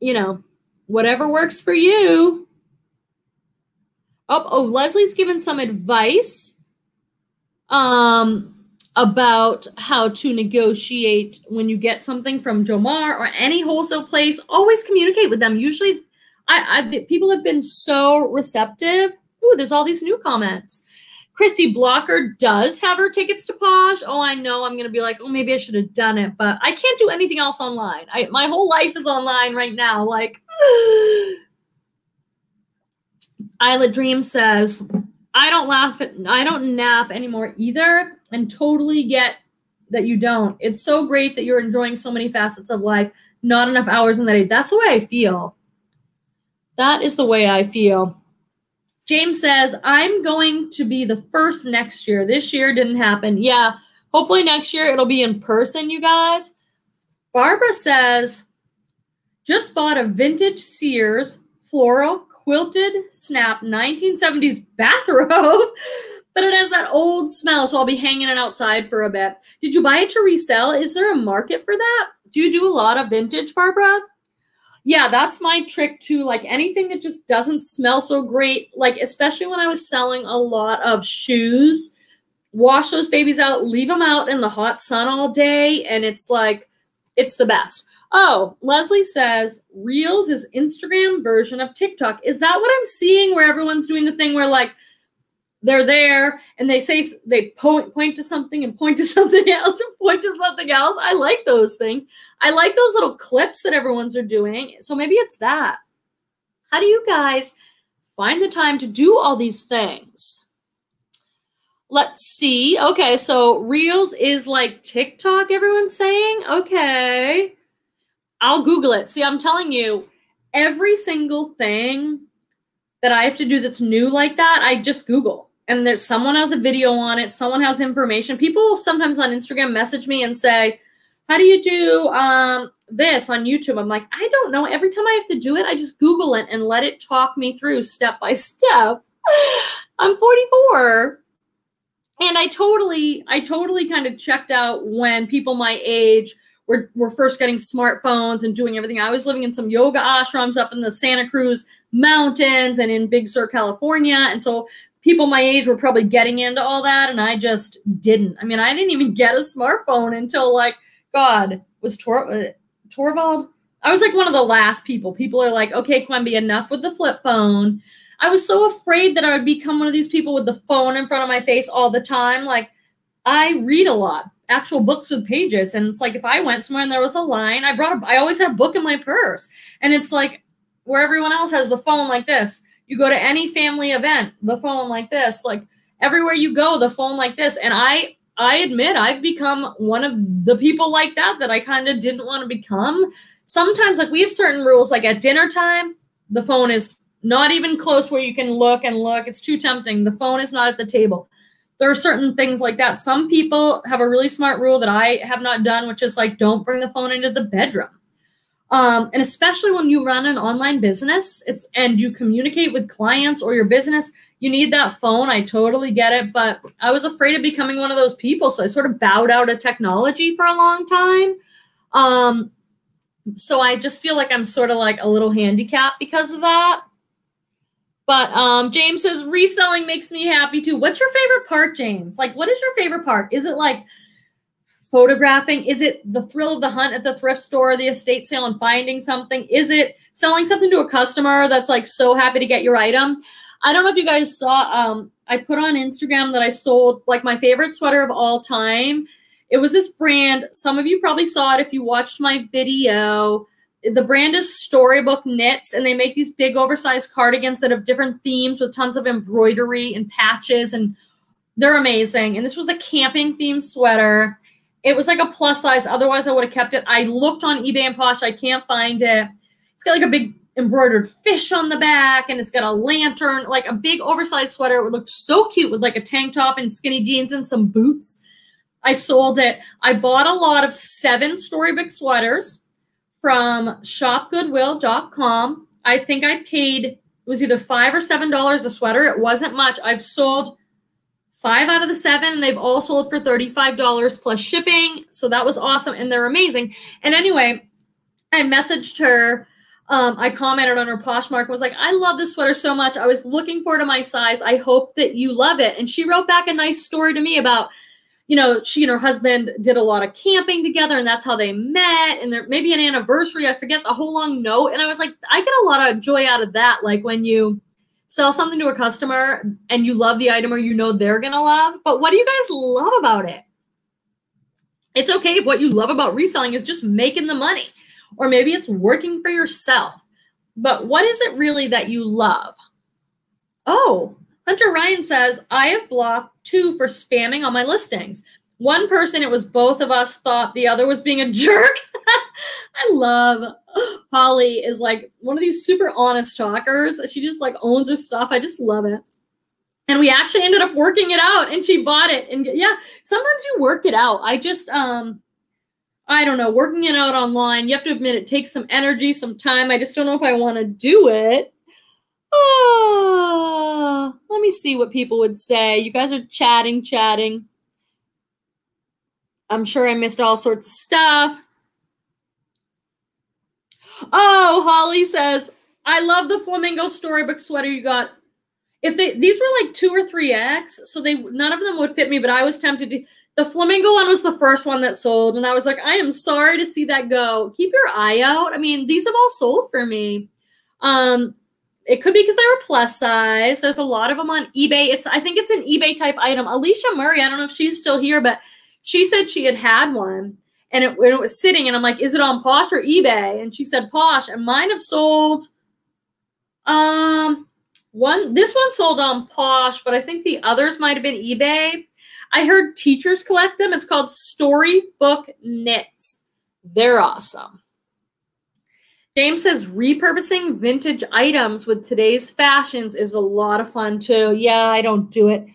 you know, whatever works for you. Oh, oh, Leslie's given some advice um, about how to negotiate when you get something from Jomar or any wholesale place. Always communicate with them. Usually, I, I people have been so receptive. Ooh, there's all these new comments. Christy Blocker does have her tickets to Posh. Oh, I know. I'm to be like, oh, maybe I should have done it, but I can't do anything else online. I, my whole life is online right now. Like, Isla Dream says, I don't laugh at, I don't nap anymore either, and totally get that you don't. It's so great that you're enjoying so many facets of life, not enough hours in the day. That's the way I feel. That is the way I feel. James says, I'm going to be the first next year. This year didn't happen. Yeah, hopefully next year it'll be in person, you guys. Barbara says, just bought a vintage Sears floral quilted snap 1970s bathrobe, but it has that old smell, so I'll be hanging it outside for a bit. Did you buy it to resell? Is there a market for that? Do you do a lot of vintage, Barbara? yeah, that's my trick too. Like anything that just doesn't smell so great, like especially when I was selling a lot of shoes, wash those babies out, leave them out in the hot sun all day, and it's like, it's the best. Oh, Leslie says Reels is Instagram version of TikTok. Is that what I'm seeing where everyone's doing the thing where like they're there and they say they point point to something and point to something else and point to something else. I like those things. I like those little clips that everyone's are doing. So maybe it's that. How do you guys find the time to do all these things? Let's see. Okay, so Reels is like TikTok, everyone's saying. Okay. I'll Google it. See, I'm telling you, every single thing that I have to do that's new like that, I just Google and there's someone has a video on it, someone has information. People sometimes on Instagram message me and say, "How do you do um, this on YouTube?" I'm like, "I don't know. Every time I have to do it, I just Google it and let it talk me through step by step." I'm 44. And I totally, I totally kind of checked out when people my age were, were first getting smartphones and doing everything. I was living in some yoga ashrams up in the Santa Cruz mountains and in Big Sur, California. And so people my age were probably getting into all that and I just didn't. I mean, I didn't even get a smartphone until like God was Tor uh, Torvald. I was like one of the last people. People are like, "Okay, Quenby, enough with the flip phone." I was so afraid that I would become one of these people with the phone in front of my face all the time. Like I read a lot, actual books with pages, and it's like if I went somewhere and there was a line, I brought a, I always had a book in my purse, and it's like where everyone else has the phone like this you go to any family event, the phone like this, like everywhere you go, the phone like this. And I I admit I've become one of the people like that that I kind of didn't want to become. Sometimes like we have certain rules like at dinner time, the phone is not even close where you can look and look. It's too tempting. The phone is not at the table. There are certain things like that. Some people have a really smart rule that I have not done, which is like don't bring the phone into the bedroom. Um, and especially when you run an online business, it's and you communicate with clients or your business, you need that phone. I totally get it, but I was afraid of becoming one of those people, so I sort of bowed out of technology for a long time. Um, so I just feel like I'm sort of like a little handicapped because of that. But um, James says reselling makes me happy too. What's your favorite part, James? Like, what is your favorite part? Is it like photographing? Is it the thrill of the hunt at the thrift store, the estate sale, and finding something? Is it selling something to a customer that's like so happy to get your item? I don't know if you guys saw, um, I put on Instagram that I sold like my favorite sweater of all time. It was this brand. Some of you probably saw it if you watched my video. The brand is Storybook Knits, and they make these big oversized cardigans that have different themes with tons of embroidery and patches, and they're amazing. And this was a camping themed sweater. It was like a plus size. Otherwise, I would have kept it. I looked on eBay and Posh. I can't find it. It's got like a big embroidered fish on the back and it's got a lantern, like a big oversized sweater. It would look so cute with like a tank top and skinny jeans and some boots. I sold it. I bought a lot of seven Storybook sweaters from shopgoodwill.com. I think I paid, it was either five or seven dollars a sweater. It wasn't much. I've sold five out of the seven and they've all sold for $35 plus shipping so that was awesome and they're amazing and anyway i messaged her um, I commented on her Poshmark was like, I love this sweater so much. I was looking for it in my size. I hope that you love it. And she wrote back a nice story to me about, you know, she and her husband did a lot of camping together and that's how they met. And there maybe an anniversary. I forget the whole long note. And I was like, I get a lot of joy out of that. Like when you sell something to a customer and you love the item or you know they're gonna love. But what do you guys love about it? It's okay if what you love about reselling is just making the money or maybe it's working for yourself. But what is it really that you love? Oh, Hunter Ryan says, I have blocked two for spamming on my listings. One person, it was both of us, thought the other was being a jerk. I love Holly is like one of these super honest talkers. She just like owns her stuff. I just love it. And we actually ended up working it out and she bought it. And yeah, sometimes you work it out. I just um I don't know, working it out online, you have to admit it takes some energy, some time. I just don't know if I want to do it. Oh, let me see what people would say. You guys are chatting, chatting. I'm sure I missed all sorts of stuff. Oh, Holly says, I love the flamingo storybook sweater you got. If they these were like two or three X, so they none of them would fit me, but I was tempted to the flamingo one was the first one that sold, and I was like, I am sorry to see that go. Keep your eye out. I mean, these have all sold for me. Um, it could be because they were plus size. There's a lot of them on eBay. It's I think it's an eBay type item. Alicia Murray, I don't know if she's still here, but she said she had had one and it, it was sitting and I'm like, is it on Posh or eBay? And she said Posh, and mine have sold. Um, one this one sold on Posh, but I think the others might have been eBay. I heard teachers collect them. It's called Storybook Knits. They're awesome. James says repurposing vintage items with today's fashions is a lot of fun too. Yeah, I don't do it.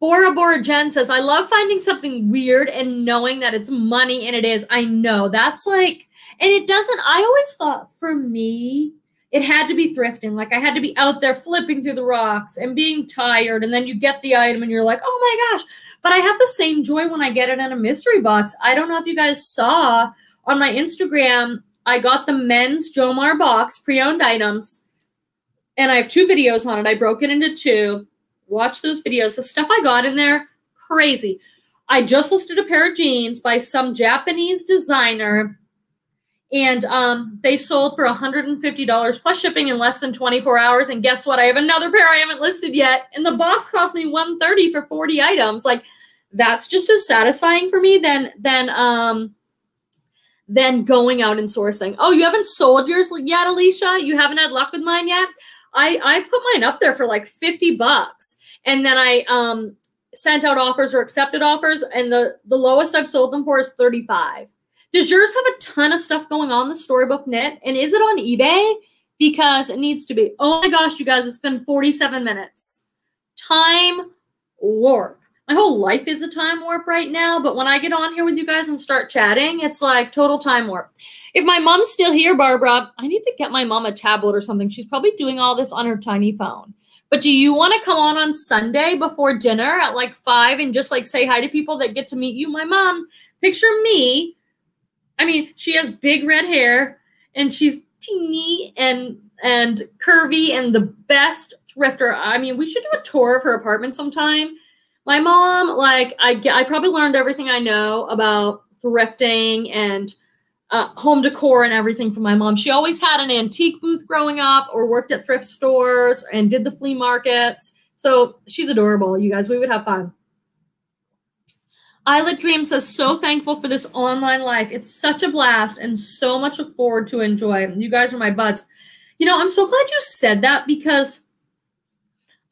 Bora Bora Jen says, I love finding something weird and knowing that it's money and it is. I know that's like, and it doesn't, I always thought for me, it had to be thrifting. Like I had to be out there flipping through the rocks and being tired. And then you get the item and you're like, oh my gosh. But I have the same joy when I get it in a mystery box. I don't know if you guys saw on my Instagram, I got the men's Jomar box, pre owned items. And I have two videos on it. I broke it into two. Watch those videos. The stuff I got in there, crazy. I just listed a pair of jeans by some Japanese designer and um, they sold for $150 plus shipping in less than 24 hours. And guess what? I have another pair I haven't listed yet, and the box cost me 130 for 40 items. Like that's just as satisfying for me than than um than going out and sourcing. Oh, you haven't sold yours yet, Alicia? You haven't had luck with mine yet? I I put mine up there for like 50 bucks, and then I um sent out offers or accepted offers, and the the lowest I've sold them for is 35 does yours have a ton of stuff going on the storybook knit? And is it on eBay? Because it needs to be. Oh my gosh, you guys, it's been 47 minutes. Time warp. My whole life is a time warp right now, but when I get on here with you guys and start chatting, it's like total time warp. If my mom's still here, Barbara, I need to get my mom a tablet or something. She's probably doing all this on her tiny phone. But do you want to come on on Sunday before dinner at like five and just like say hi to people that get to meet you? My mom, picture me I mean, she has big red hair and she's teeny and and curvy and the best thrifter. I mean, we should do a tour of her apartment sometime. My mom, like, I I probably learned everything I know about thrifting and uh, home decor and everything from my mom. She always had an antique booth growing up, or worked at thrift stores and did the flea markets. So she's adorable, you guys. We would have fun. Isla Dream says, so thankful for this online life. It's such a blast and so much look forward to enjoy. You guys are my buds. You know, I'm so glad you said that because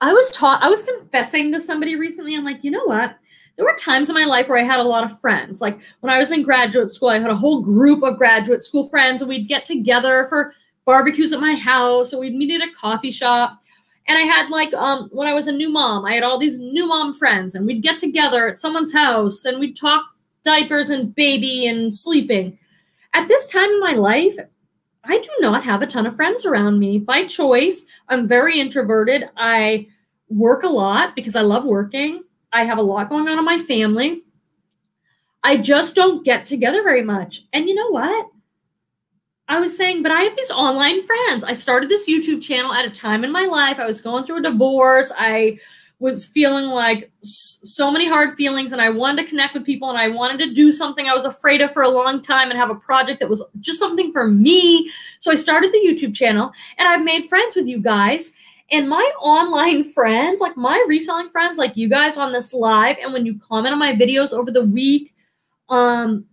I was taught, I was confessing to somebody recently. I'm like, you know what? There were times in my life where I had a lot of friends. Like when I was in graduate school, I had a whole group of graduate school friends and we'd get together for barbecues at my house or we'd meet at a coffee shop. And I had like um when I was a new mom, I had all these new mom friends, and we'd get together at someone's house and we'd talk diapers and baby and sleeping. At this time in my life, I do not have a ton of friends around me by choice. I'm very introverted. I work a lot because I love working. I have a lot going on in my family. I just don't get together very much. And you know what? I was saying, but I have these online friends. I started this YouTube channel at a time in my life. I was going through a divorce. I was feeling like so many hard feelings and I wanted to connect with people and I wanted to do something I was afraid of for a long time and have a project that was just something for me. So I started the YouTube channel and I've made friends with you guys. And my online friends, like my reselling friends, like you guys on this live, and when you comment on my videos over the week, um,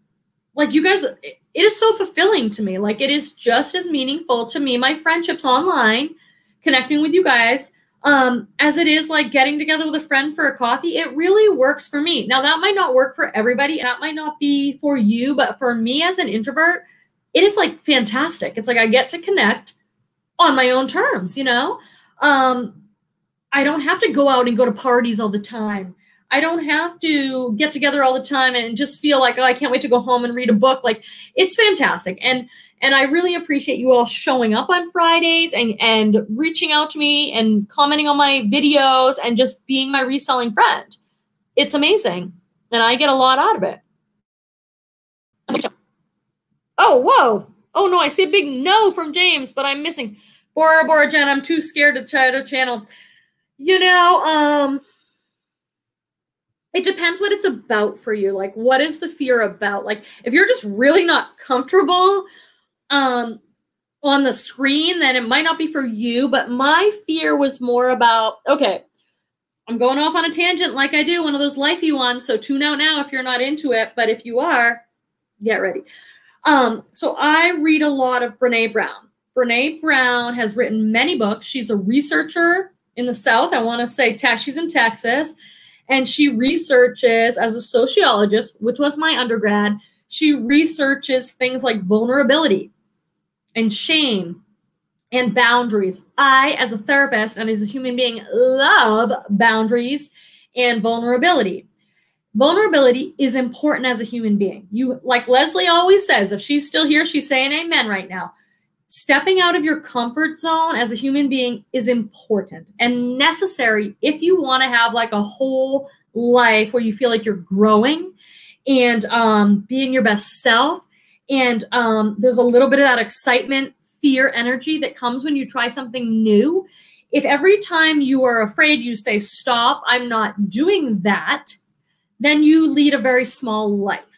like you guys, it is so fulfilling to me. Like it is just as meaningful to me, my friendships online, connecting with you guys um, as it is like getting together with a friend for a coffee, it really works for me. Now, that might not work for everybody. That might not be for you, but for me as an introvert, it is like fantastic. It's like I get to connect on my own terms, you know? Um, I don't have to go out and go to parties all the time. I don't have to get together all the time and just feel like, oh, I can't wait to go home and read a book. Like, it's fantastic. And and I really appreciate you all showing up on Fridays and, and reaching out to me and commenting on my videos and just being my reselling friend. It's amazing. And I get a lot out of it. Oh, whoa. Oh, no, I see a big no from James, but I'm missing. Bora Bora Jen, I'm too scared to try to channel. You know, um, it depends what it's about for you. Like, what is the fear about? Like, if you're just really not comfortable um, on the screen, then it might not be for you. But my fear was more about okay, I'm going off on a tangent like I do, one of those lifey ones. So tune out now if you're not into it. But if you are, get ready. Um, so I read a lot of Brene Brown. Brene Brown has written many books. She's a researcher in the South. I want to say she's in Texas. And she researches as a sociologist, which was my undergrad. She researches things like vulnerability, and shame and boundaries. I, as a therapist and as a human being, love boundaries and vulnerability. Vulnerability is important as a human being. You, like Leslie always says, if she's still here, she's saying amen right now. Stepping out of your comfort zone as a human being is important and necessary if you want to have like a whole life where you feel like you're growing and um, being your best self and um, there's a little bit of that excitement, fear energy that comes when you try something new. If every time you are afraid you say, Stop, I'm not doing that, then you lead a very small life.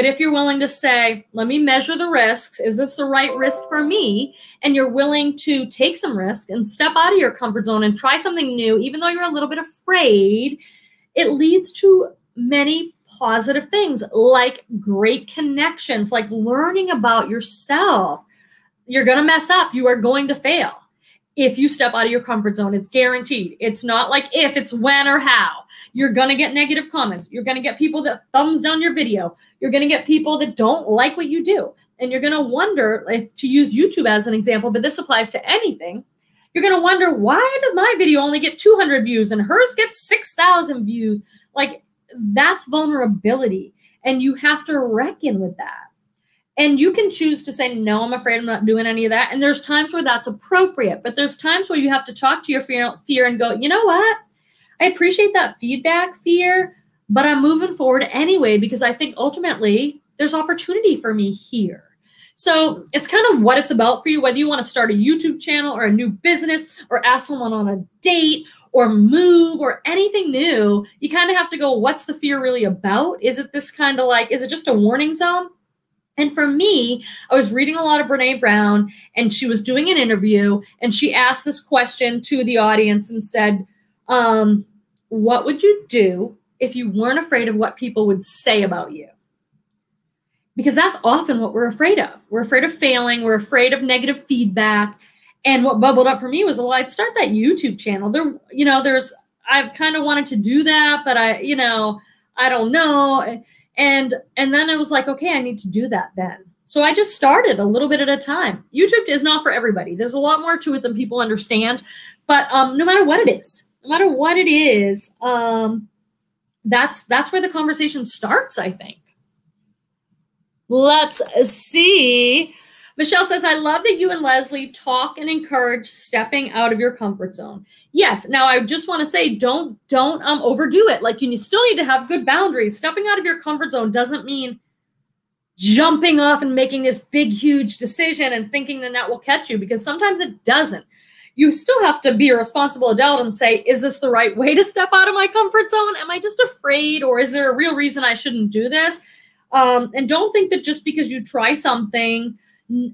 But if you're willing to say, let me measure the risks, is this the right risk for me? And you're willing to take some risk and step out of your comfort zone and try something new, even though you're a little bit afraid, it leads to many positive things like great connections, like learning about yourself. You're going to mess up. You are going to fail if you step out of your comfort zone. It's guaranteed. It's not like if, it's when or how. You're going to get negative comments. You're going to get people that thumbs down your video. You're going to get people that don't like what you do. And you're going to wonder if to use YouTube as an example, but this applies to anything. You're going to wonder why does my video only get 200 views and hers gets 6,000 views? Like that's vulnerability. And you have to reckon with that. And you can choose to say, no, I'm afraid I'm not doing any of that. And there's times where that's appropriate, but there's times where you have to talk to your fear, fear and go, you know what? I appreciate that feedback, fear, but I'm moving forward anyway because I think ultimately there's opportunity for me here. So it's kind of what it's about for you, whether you want to start a YouTube channel or a new business or ask someone on a date or move or anything new. You kind of have to go, what's the fear really about? Is it this kind of like, is it just a warning zone? And for me, I was reading a lot of Brene Brown and she was doing an interview and she asked this question to the audience and said, um, What would you do if you weren't afraid of what people would say about you? because that's often what we're afraid of. We're afraid of failing, we're afraid of negative feedback. And what bubbled up for me was, well, I'd start that YouTube channel. There, you know, there's I've kind of wanted to do that, but I, you know, I don't know. And and then I was like, okay, I need to do that then. So I just started a little bit at a time. YouTube is not for everybody. There's a lot more to it than people understand. But um, no matter what it is, no matter what it is, um, that's that's where the conversation starts, I think. Let's see. Michelle says, I love that you and Leslie talk and encourage stepping out of your comfort zone. Yes. Now I just want to say, don't, don't um overdo it. Like you still need to have good boundaries. Stepping out of your comfort zone doesn't mean jumping off and making this big, huge decision and thinking the net will catch you because sometimes it doesn't. You still have to be a responsible adult and say, is this the right way to step out of my comfort zone? Am I just afraid or is there a real reason I shouldn't do this? Um, and don't think that just because you try something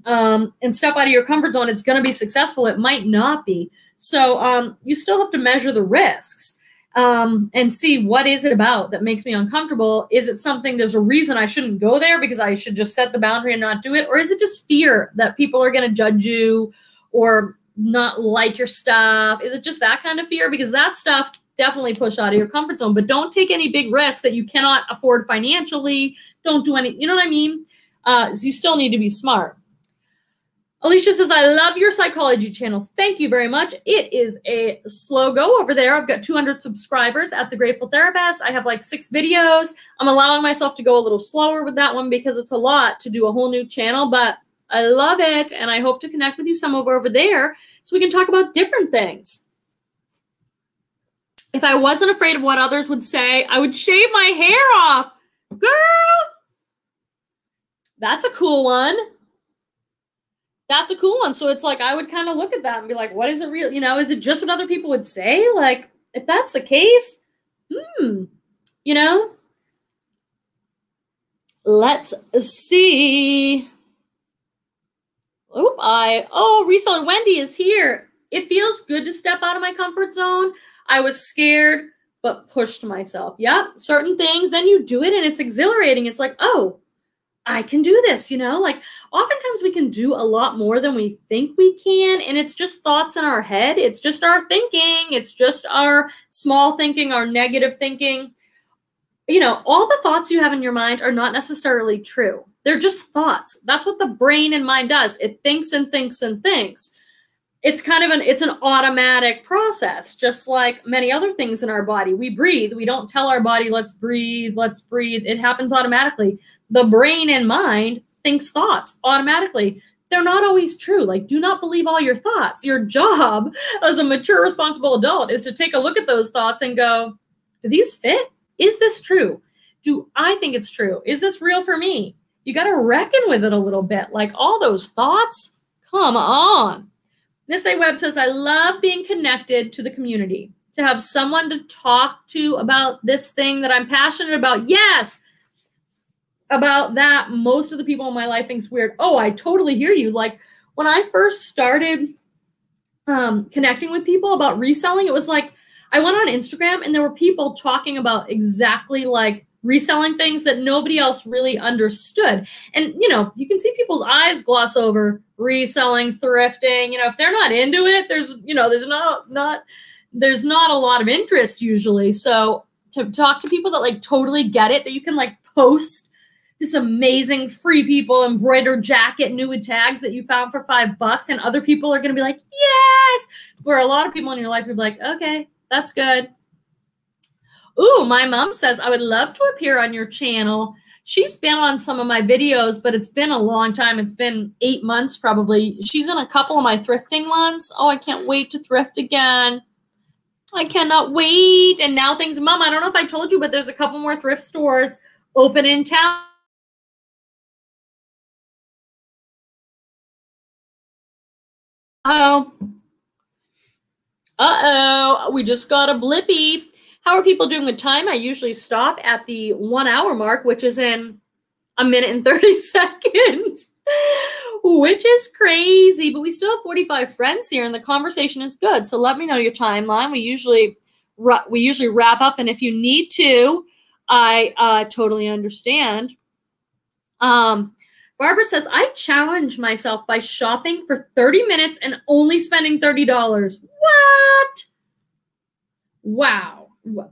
um, and step out of your comfort zone, it's going to be successful. It might not be. So um, you still have to measure the risks um, and see what is it about that makes me uncomfortable. Is it something, there's a reason I shouldn't go there because I should just set the boundary and not do it? Or is it just fear that people are going to judge you or not like your stuff? Is it just that kind of fear? Because that stuff definitely push out of your comfort zone, but don't take any big risks that you cannot afford financially. Don't do any, you know what I mean? Uh, so you still need to be smart. Alicia says, I love your psychology channel. Thank you very much. It is a slow go over there. I've got 200 subscribers at The Grateful Therapist. I have like six videos. I'm allowing myself to go a little slower with that one because it's a lot to do a whole new channel, but I love it. And I hope to connect with you some over, over there so we can talk about different things. If I wasn't afraid of what others would say, I would shave my hair off. Girl, that's a cool one that's a cool one. So it's like I would kind of look at that and be like, what is it real? You know, is it just what other people would say? Like, if that's the case, hmm, you know, let's see. Oh, I oh, reseller Wendy is here. It feels good to step out of my comfort zone. I was scared, but pushed myself. Yep, certain things, then you do it and it's exhilarating. It's like, oh, I can do this, you know? Like oftentimes we can do a lot more than we think we can and it's just thoughts in our head. It's just our thinking, it's just our small thinking, our negative thinking. You know, all the thoughts you have in your mind are not necessarily true. They're just thoughts. That's what the brain and mind does. It thinks and thinks and thinks. It's kind of an it's an automatic process, just like many other things in our body. We breathe. We don't tell our body, let's breathe, let's breathe. It happens automatically the brain and mind thinks thoughts automatically. They're not always true. Like, do not believe all your thoughts. Your job as a mature, responsible adult is to take a look at those thoughts and go, do these fit? Is this true? Do I think it's true? Is this real for me? You got to reckon with it a little bit. Like, all those thoughts, come on. Miss A Webb says, I love being connected to the community, to have someone to talk to about this thing that I'm passionate about. Yes, about that most of the people in my life thinks weird oh i totally hear you like when i first started um, connecting with people about reselling it was like i went on instagram and there were people talking about exactly like reselling things that nobody else really understood and you know you can see people's eyes gloss over reselling thrifting you know if they're not into it there's you know there's not not there's not a lot of interest usually so to talk to people that like totally get it that you can like post this amazing free people embroidered jacket new with tags that you found for five bucks, and other people are going to be like, yes. Where a lot of people in your life would be like, okay, that's good. Ooh, my mom says, I would love to appear on your channel. She's been on some of my videos, but it's been a long time. It's been eight months probably. She's in a couple of my thrifting ones. Oh, I can't wait to thrift again. I cannot wait. And now things, Mom, I don't know if I told you, but there's a couple more thrift stores open in town oh. Uh-oh, we just got a blippy. How are people doing with time? I usually stop at the one hour mark, which is in a minute and 30 seconds, which is crazy. But we still have 45 friends here and the conversation is good. So let me know your timeline. We usually we usually wrap up. And if you need to, I uh, totally understand. Um, Barbara says, I challenge myself by shopping for 30 minutes and only spending $30. What? Wow.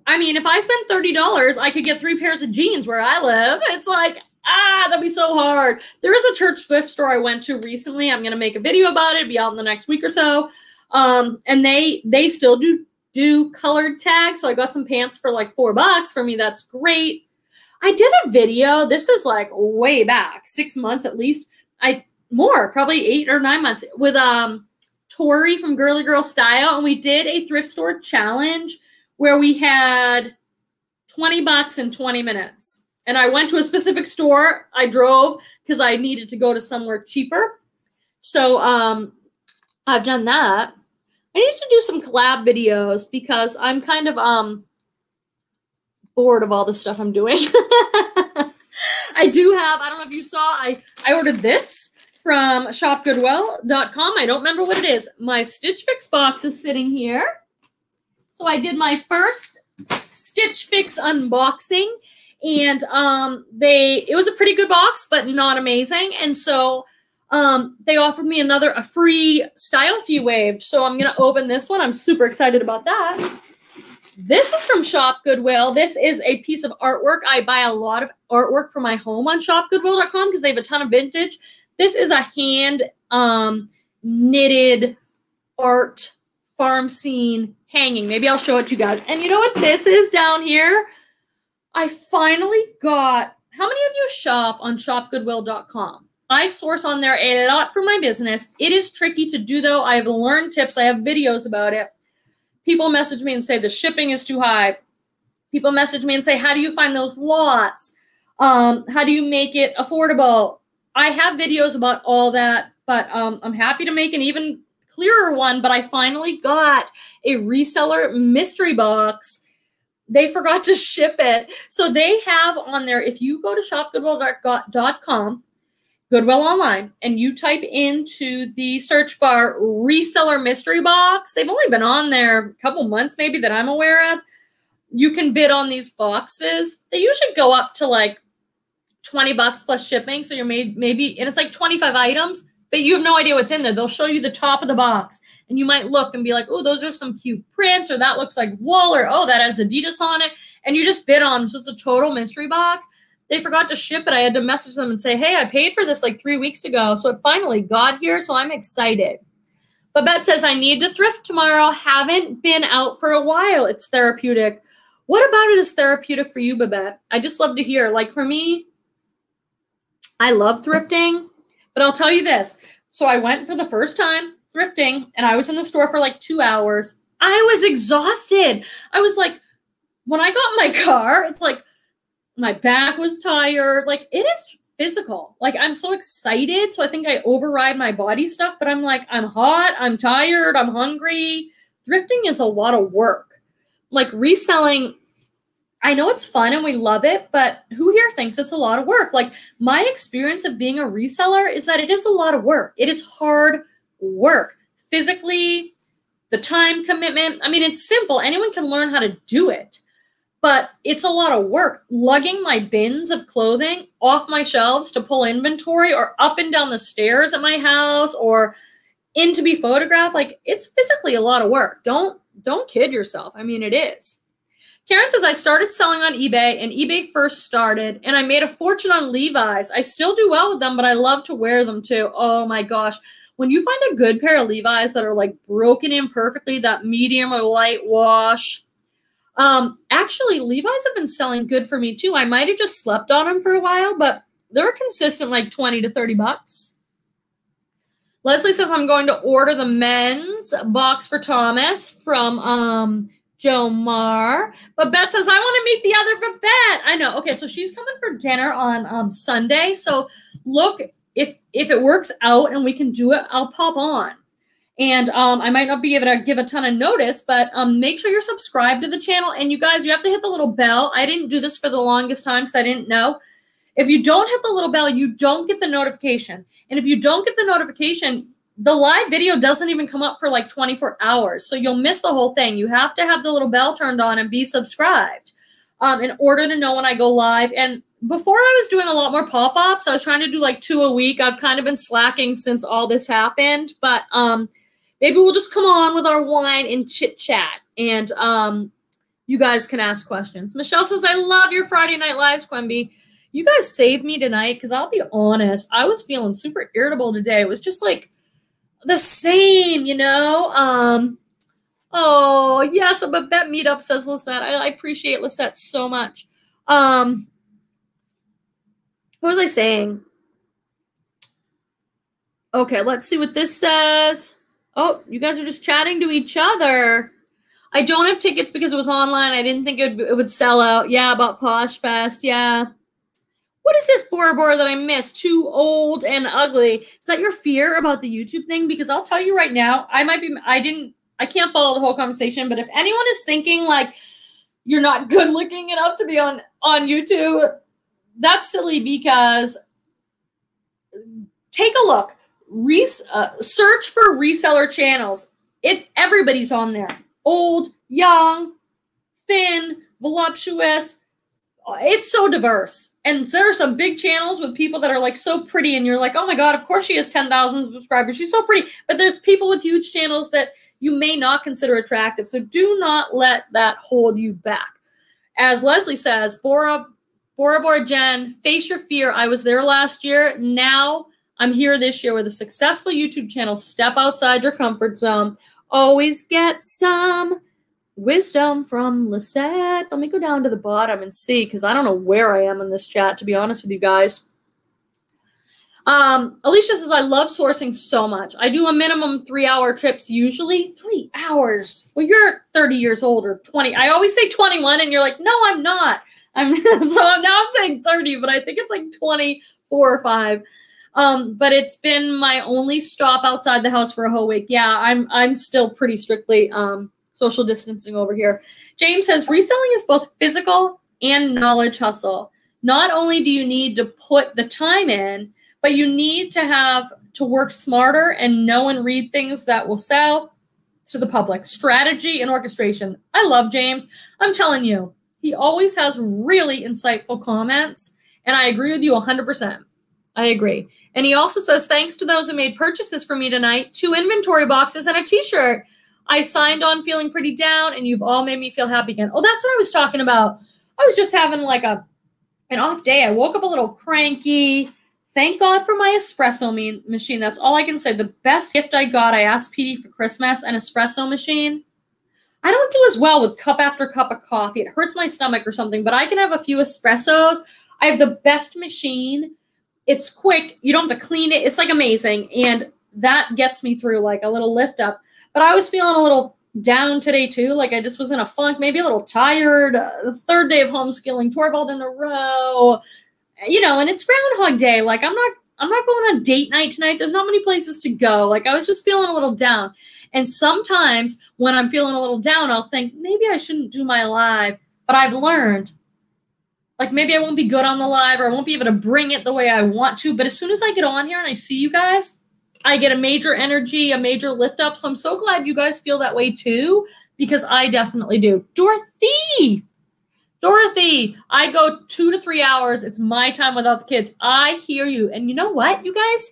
I mean, if I spend $30, I could get three pairs of jeans where I live. It's like, ah, that'd be so hard. There is a church thrift store I went to recently. I'm going to make a video about it, be out in the next week or so. Um, and they they still do do colored tags. So I got some pants for like four bucks. For me, that's great. I did a video. This is like way back, six months at least. I more, probably eight or nine months with um Tori from Girly Girl Style, and we did a thrift store challenge where we had 20 bucks in 20 minutes. and I went to a specific store. I drove because I needed to go to somewhere cheaper. So um, I've done that. I need to do some collab videos because I'm kind of um bored of all the stuff I'm doing. I do have, I don't know if you saw, I, I ordered this from shopgoodwill.com. I don't remember what it is. My Stitch Fix box is sitting here. So I did my first Stitch Fix unboxing and um, they it was a pretty good box, but not amazing. And so um, they offered me another a free Style Few wave. So I'm gonna open this one. I'm super excited about that. This is from Shop Goodwill. This is a piece of artwork. I buy a lot of artwork for my home on shopgoodwill.com because they have a ton of vintage. This is a hand um, knitted art farm scene hanging. Maybe I'll show it to you guys. And you know what this is down here? I finally got, how many of you shop on shopgoodwill.com? I source on there a lot for my business. It is tricky to do though. I have learned tips. I have videos about it. People message me and say the shipping is too high. People message me and say, how do you find those lots? Um, how do you make it affordable? I have videos about all that, but um, I'm happy to make an even clearer one. But I finally got a reseller mystery box they forgot to ship it. So they have on there, if you go to shopgoodwill.com, Goodwill Online, and you type into the search bar reseller mystery box, they've only been on there a couple months maybe that I'm aware of. You can bid on these boxes. They usually go up to like 20 bucks plus shipping. So you're made maybe, and it's like 25 items, but you have no idea what's in there. They'll show you the top of the box and you might look and be like, oh, those are some cute prints, or that looks like wool, or oh, that has Adidas on it. And you just bid on them. So it's a total mystery box. They forgot to ship it. I had to message them and say, hey, I paid for this like three weeks ago. So it finally got here. So I'm excited. Babette says, I need to thrift tomorrow. Haven't been out for a while. It's therapeutic. What about it is therapeutic for you, Babette? I just love to hear. Like for me, I love thrifting, but I'll tell you this. So I went for the first time thrifting and I was in the store for like two hours. I was exhausted. I was like, when I got my car, it's like my back was tired. Like it is physical. Like I'm so excited. So I think I override my body stuff, but I'm like, I'm hot, I'm tired, I'm hungry. Thrifting is a lot of work. Like reselling, I know it's fun and we love it, but who here thinks it's a lot of work? Like my experience of being a reseller is that it is a lot of work. It is hard work physically, the time commitment. I mean, it's simple. Anyone can learn how to do it, but it's a lot of work. Lugging my bins of clothing off my shelves to pull inventory or up and down the stairs at my house or in to be photographed, like it's physically a lot of work. Don't don't kid yourself. I mean, it is. Karen says, I started selling on eBay and eBay first started and I made a fortune on Levi's. I still do well with them, but I love to wear them too. Oh my gosh when you find a good pair of Levi's that are like broken in perfectly, that medium or light wash, um, actually, Levi's have been selling good for me too. I might have just slept on them for a while, but they're consistent like 20 to 30 bucks. Leslie says I'm going to order the men's box for Thomas from um, Jomar. But Beth says, I want to meet the other Babette. I know. Okay, so she's coming for dinner on um, Sunday. So look if if it works out and we can do it, I'll pop on. And um, I might not be able to give a ton of notice, but um, make sure you're subscribed to the channel. And you guys, you have to hit the little bell. I didn't do this for the longest time because I didn't know. If you don't hit the little bell, you don't get the notification. And if you don't get the notification, the live video doesn't even come up for like 24 hours. So you'll miss the whole thing. You have to have the little bell turned on and be subscribed um, in order to know when I go live. And before I was doing a lot more pop-ups. I was trying to do like two a week. I've kind of been slacking since all this happened, but um maybe we'll just come on with our wine and chit chat and um you guys can ask questions. Michelle says, I love your Friday night lives, Quenby. You guys saved me tonight because I'll be honest, I was feeling super irritable today. It was just like the same, you know? Um Oh, yes, a Babette meetup, says Lisette. I, I appreciate Lisette so much. Um, what was I saying? Okay, let's see what this says. Oh, you guys are just chatting to each other. I don't have tickets because it was online. I didn't think it would, it would sell out. Yeah, about Posh Fest. Yeah. What is this Bora Bora that I missed? Too old and ugly. Is that your fear about the YouTube thing? Because I'll tell you right now, I might be, I didn't, I can't follow the whole conversation, but if anyone is thinking like you're not good looking enough to be on, on YouTube, that's silly because take a look. Res, uh, search for reseller channels. It everybody's on there. Old, young, thin, voluptuous. It's so diverse. And there are some big channels with people that are like so pretty, and you're like, oh my God, of course she has 10,000 subscribers. She's so pretty. But there's people with huge channels that you may not consider attractive. So do not let that hold you back. As Leslie says, Bora, Bora Bora Jen, face your fear. I was there last year. Now I'm here this year with a successful YouTube channel. Step outside your comfort zone. Always get some wisdom from Lisette. Let me go down to the bottom and see because I don't know where I am in this chat, to be honest with you guys. Um, Alicia says, I love sourcing so much. I do a minimum three hour trips, usually three hours. Well, you're 30 years old or 20. I always say 21, and you're like, no, I'm not. I'm so now I'm saying 30, but I think it's like 24 or five. Um, but it's been my only stop outside the house for a whole week. Yeah, I'm I'm still pretty strictly um social distancing over here. James says reselling is both physical and knowledge hustle. Not only do you need to put the time in, but you need to have to work smarter and know and read things that will sell to the public. Strategy and orchestration. I love James. I'm telling you, he always has really insightful comments, and I agree with you 100%. I agree. And he also says, thanks to those who made purchases for me tonight, two inventory boxes and a t-shirt. I signed on feeling pretty down, and you've all made me feel happy again. Oh, that's what I was talking about. I was just having like a an off day. I woke up a little cranky. Thank God for my espresso machine. That's all I can say. The best gift I got, I asked PD for Christmas, an espresso machine. I don't do as well with cup after cup of coffee. It hurts my stomach or something, but I can have a few espressos. I have the best machine. It's quick. You don't have to clean it. It's like amazing. And that gets me through like a little lift up. But I was feeling a little down today too. Like I just was in a funk, maybe a little tired. Uh, the third day of homeschooling, Torvald in a row, you know, and it's Groundhog Day. Like I'm not, I'm not going on date night tonight. There's not many places to go. Like I was just feeling a little down. And sometimes when I'm feeling a little down, I'll think maybe I shouldn't do my live. But I've learned, like maybe I won't be good on the live or I won't be able to bring it the way I want to. But as soon as I get on here and I see you guys, I get a major energy, a major lift up. So I'm so glad you guys feel that way too, because I definitely do. Dorothy, Dorothy, I go two to three hours. It's my time without the kids. I hear you. And you know what, you guys?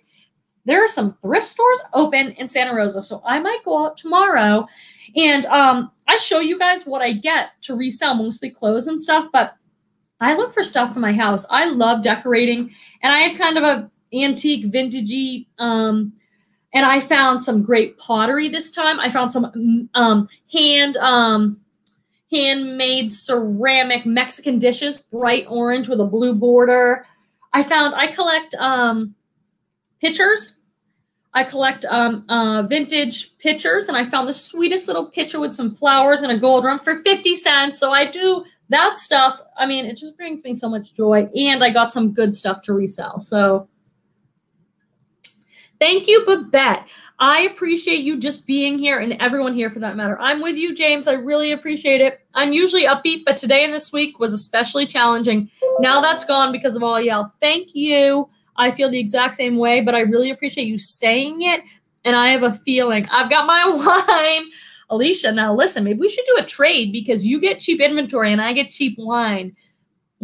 There are some thrift stores open in Santa Rosa. So I might go out tomorrow and um, I show you guys what I get to resell, mostly clothes and stuff. But I look for stuff for my house. I love decorating and I have kind of a antique, vintagey um, and I found some great pottery this time. I found some um, hand um, handmade ceramic Mexican dishes, bright orange with a blue border. I found I collect um, pitchers. I collect um, uh, vintage pitchers, and I found the sweetest little pitcher with some flowers and a gold rum for 50 cents. So I do that stuff. I mean, it just brings me so much joy. And I got some good stuff to resell. So Thank you, Babette. I appreciate you just being here and everyone here for that matter. I'm with you, James. I really appreciate it. I'm usually upbeat, but today and this week was especially challenging. Now that's gone because of all y'all. Thank you. I feel the exact same way, but I really appreciate you saying it. And I have a feeling I've got my wine. Alicia, now listen, maybe we should do a trade because you get cheap inventory and I get cheap wine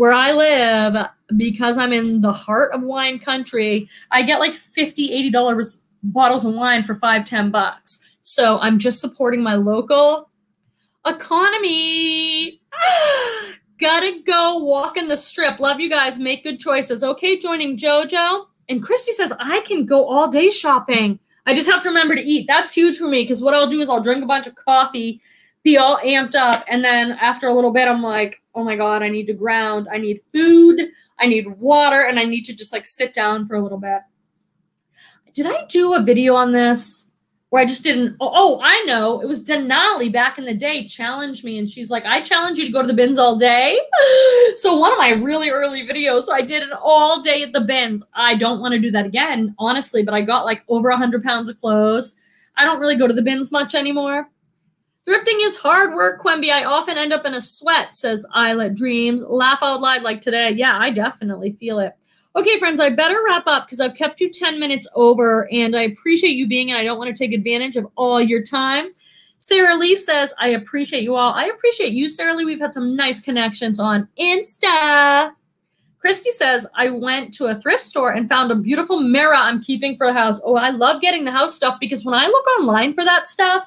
where I live, because I'm in the heart of wine country, I get like 50 $80 bottles of wine for five, 10 bucks. So I'm just supporting my local economy. Gotta go walk in the strip. Love you guys. Make good choices. Okay, joining JoJo. And Christy says, I can go all day shopping. I just have to remember to eat. That's huge for me because what I'll do is I'll drink a bunch of coffee be all amped up. And then after a little bit, I'm like, oh my God, I need to ground. I need food. I need water. And I need to just like sit down for a little bit. Did I do a video on this? where I just didn't. Oh, oh, I know. It was Denali back in the day challenged me, and she's like, I challenge you to go to the bins all day. so, one of my really early videos, so I did it all day at the bins. I don't want to do that again, honestly, but I got like over 100 pounds of clothes. I don't really go to the bins much anymore. Thrifting is hard work, Quenby. I often end up in a sweat, says Isla Dreams. Laugh out loud like today. Yeah, I definitely feel it. Okay, friends, I better wrap up because I've kept you 10 minutes over and I appreciate you being and I don't want to take advantage of all your time. Sarah Lee says, I appreciate you all. I appreciate you, Sarah Lee. We've had some nice connections on Insta. Christy says, I went to a thrift store and found a beautiful mirror I'm keeping for the house. Oh, I love getting the house stuff because when I look online for that stuff,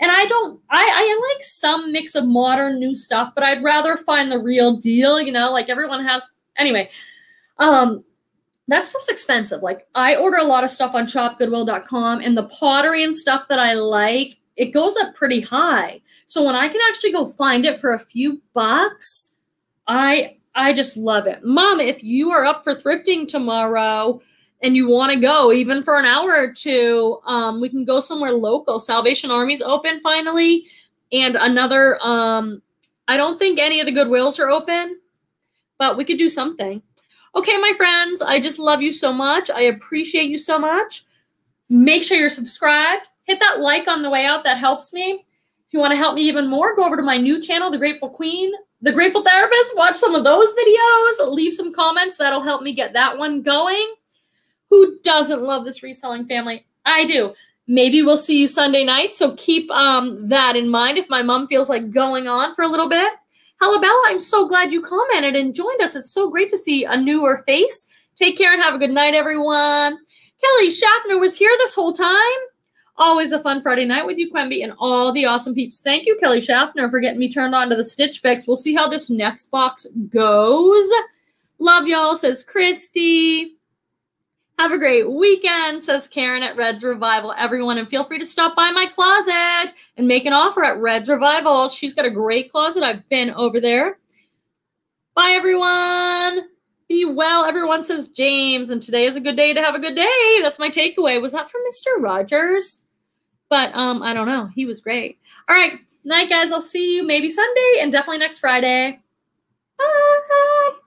and I don't, I, I like some mix of modern new stuff, but I'd rather find the real deal, you know, like everyone has. Anyway, um, that stuff's expensive. Like I order a lot of stuff on shopgoodwill.com and the pottery and stuff that I like, it goes up pretty high. So when I can actually go find it for a few bucks, I I just love it. Mom, if you are up for thrifting tomorrow and you want to go even for an hour or two, um, we can go somewhere local. Salvation Army's open finally. And another um I don't think any of the Goodwills are open, but we could do something. Okay, my friends, I just love you so much. I appreciate you so much. Make sure you're subscribed. Hit that like on the way out. That helps me. If you want to help me even more, go over to my new channel, The Grateful Queen, The Grateful Therapist. Watch some of those videos. Leave some comments. That'll help me get that one going. Who doesn't love this reselling family? I do. Maybe we'll see you Sunday night. So keep um, that in mind if my mom feels like going on for a little bit. Bella, I'm so glad you commented and joined us. It's so great to see a newer face. Take care and have a good night, everyone. Kelly Schaffner was here this whole time. Always a fun Friday night with you, Quenby, and all the awesome peeps. Thank you, Kelly Schaffner, for getting me turned on to the Stitch Fix. We'll see how this next box goes. Love y'all, says Christy. Have a great weekend, says Karen at Red's Revival. Everyone, and feel free to stop by my closet and make an offer at Red's Revival. She's got a great closet. I've been over there. Bye, everyone. Be well. Everyone says James, and today is a good day to have a good day. That's my takeaway. Was that from Mr. Rogers? But um, I don't know. He was great. All right. Night, guys. I'll see you maybe Sunday and definitely next Friday. Bye.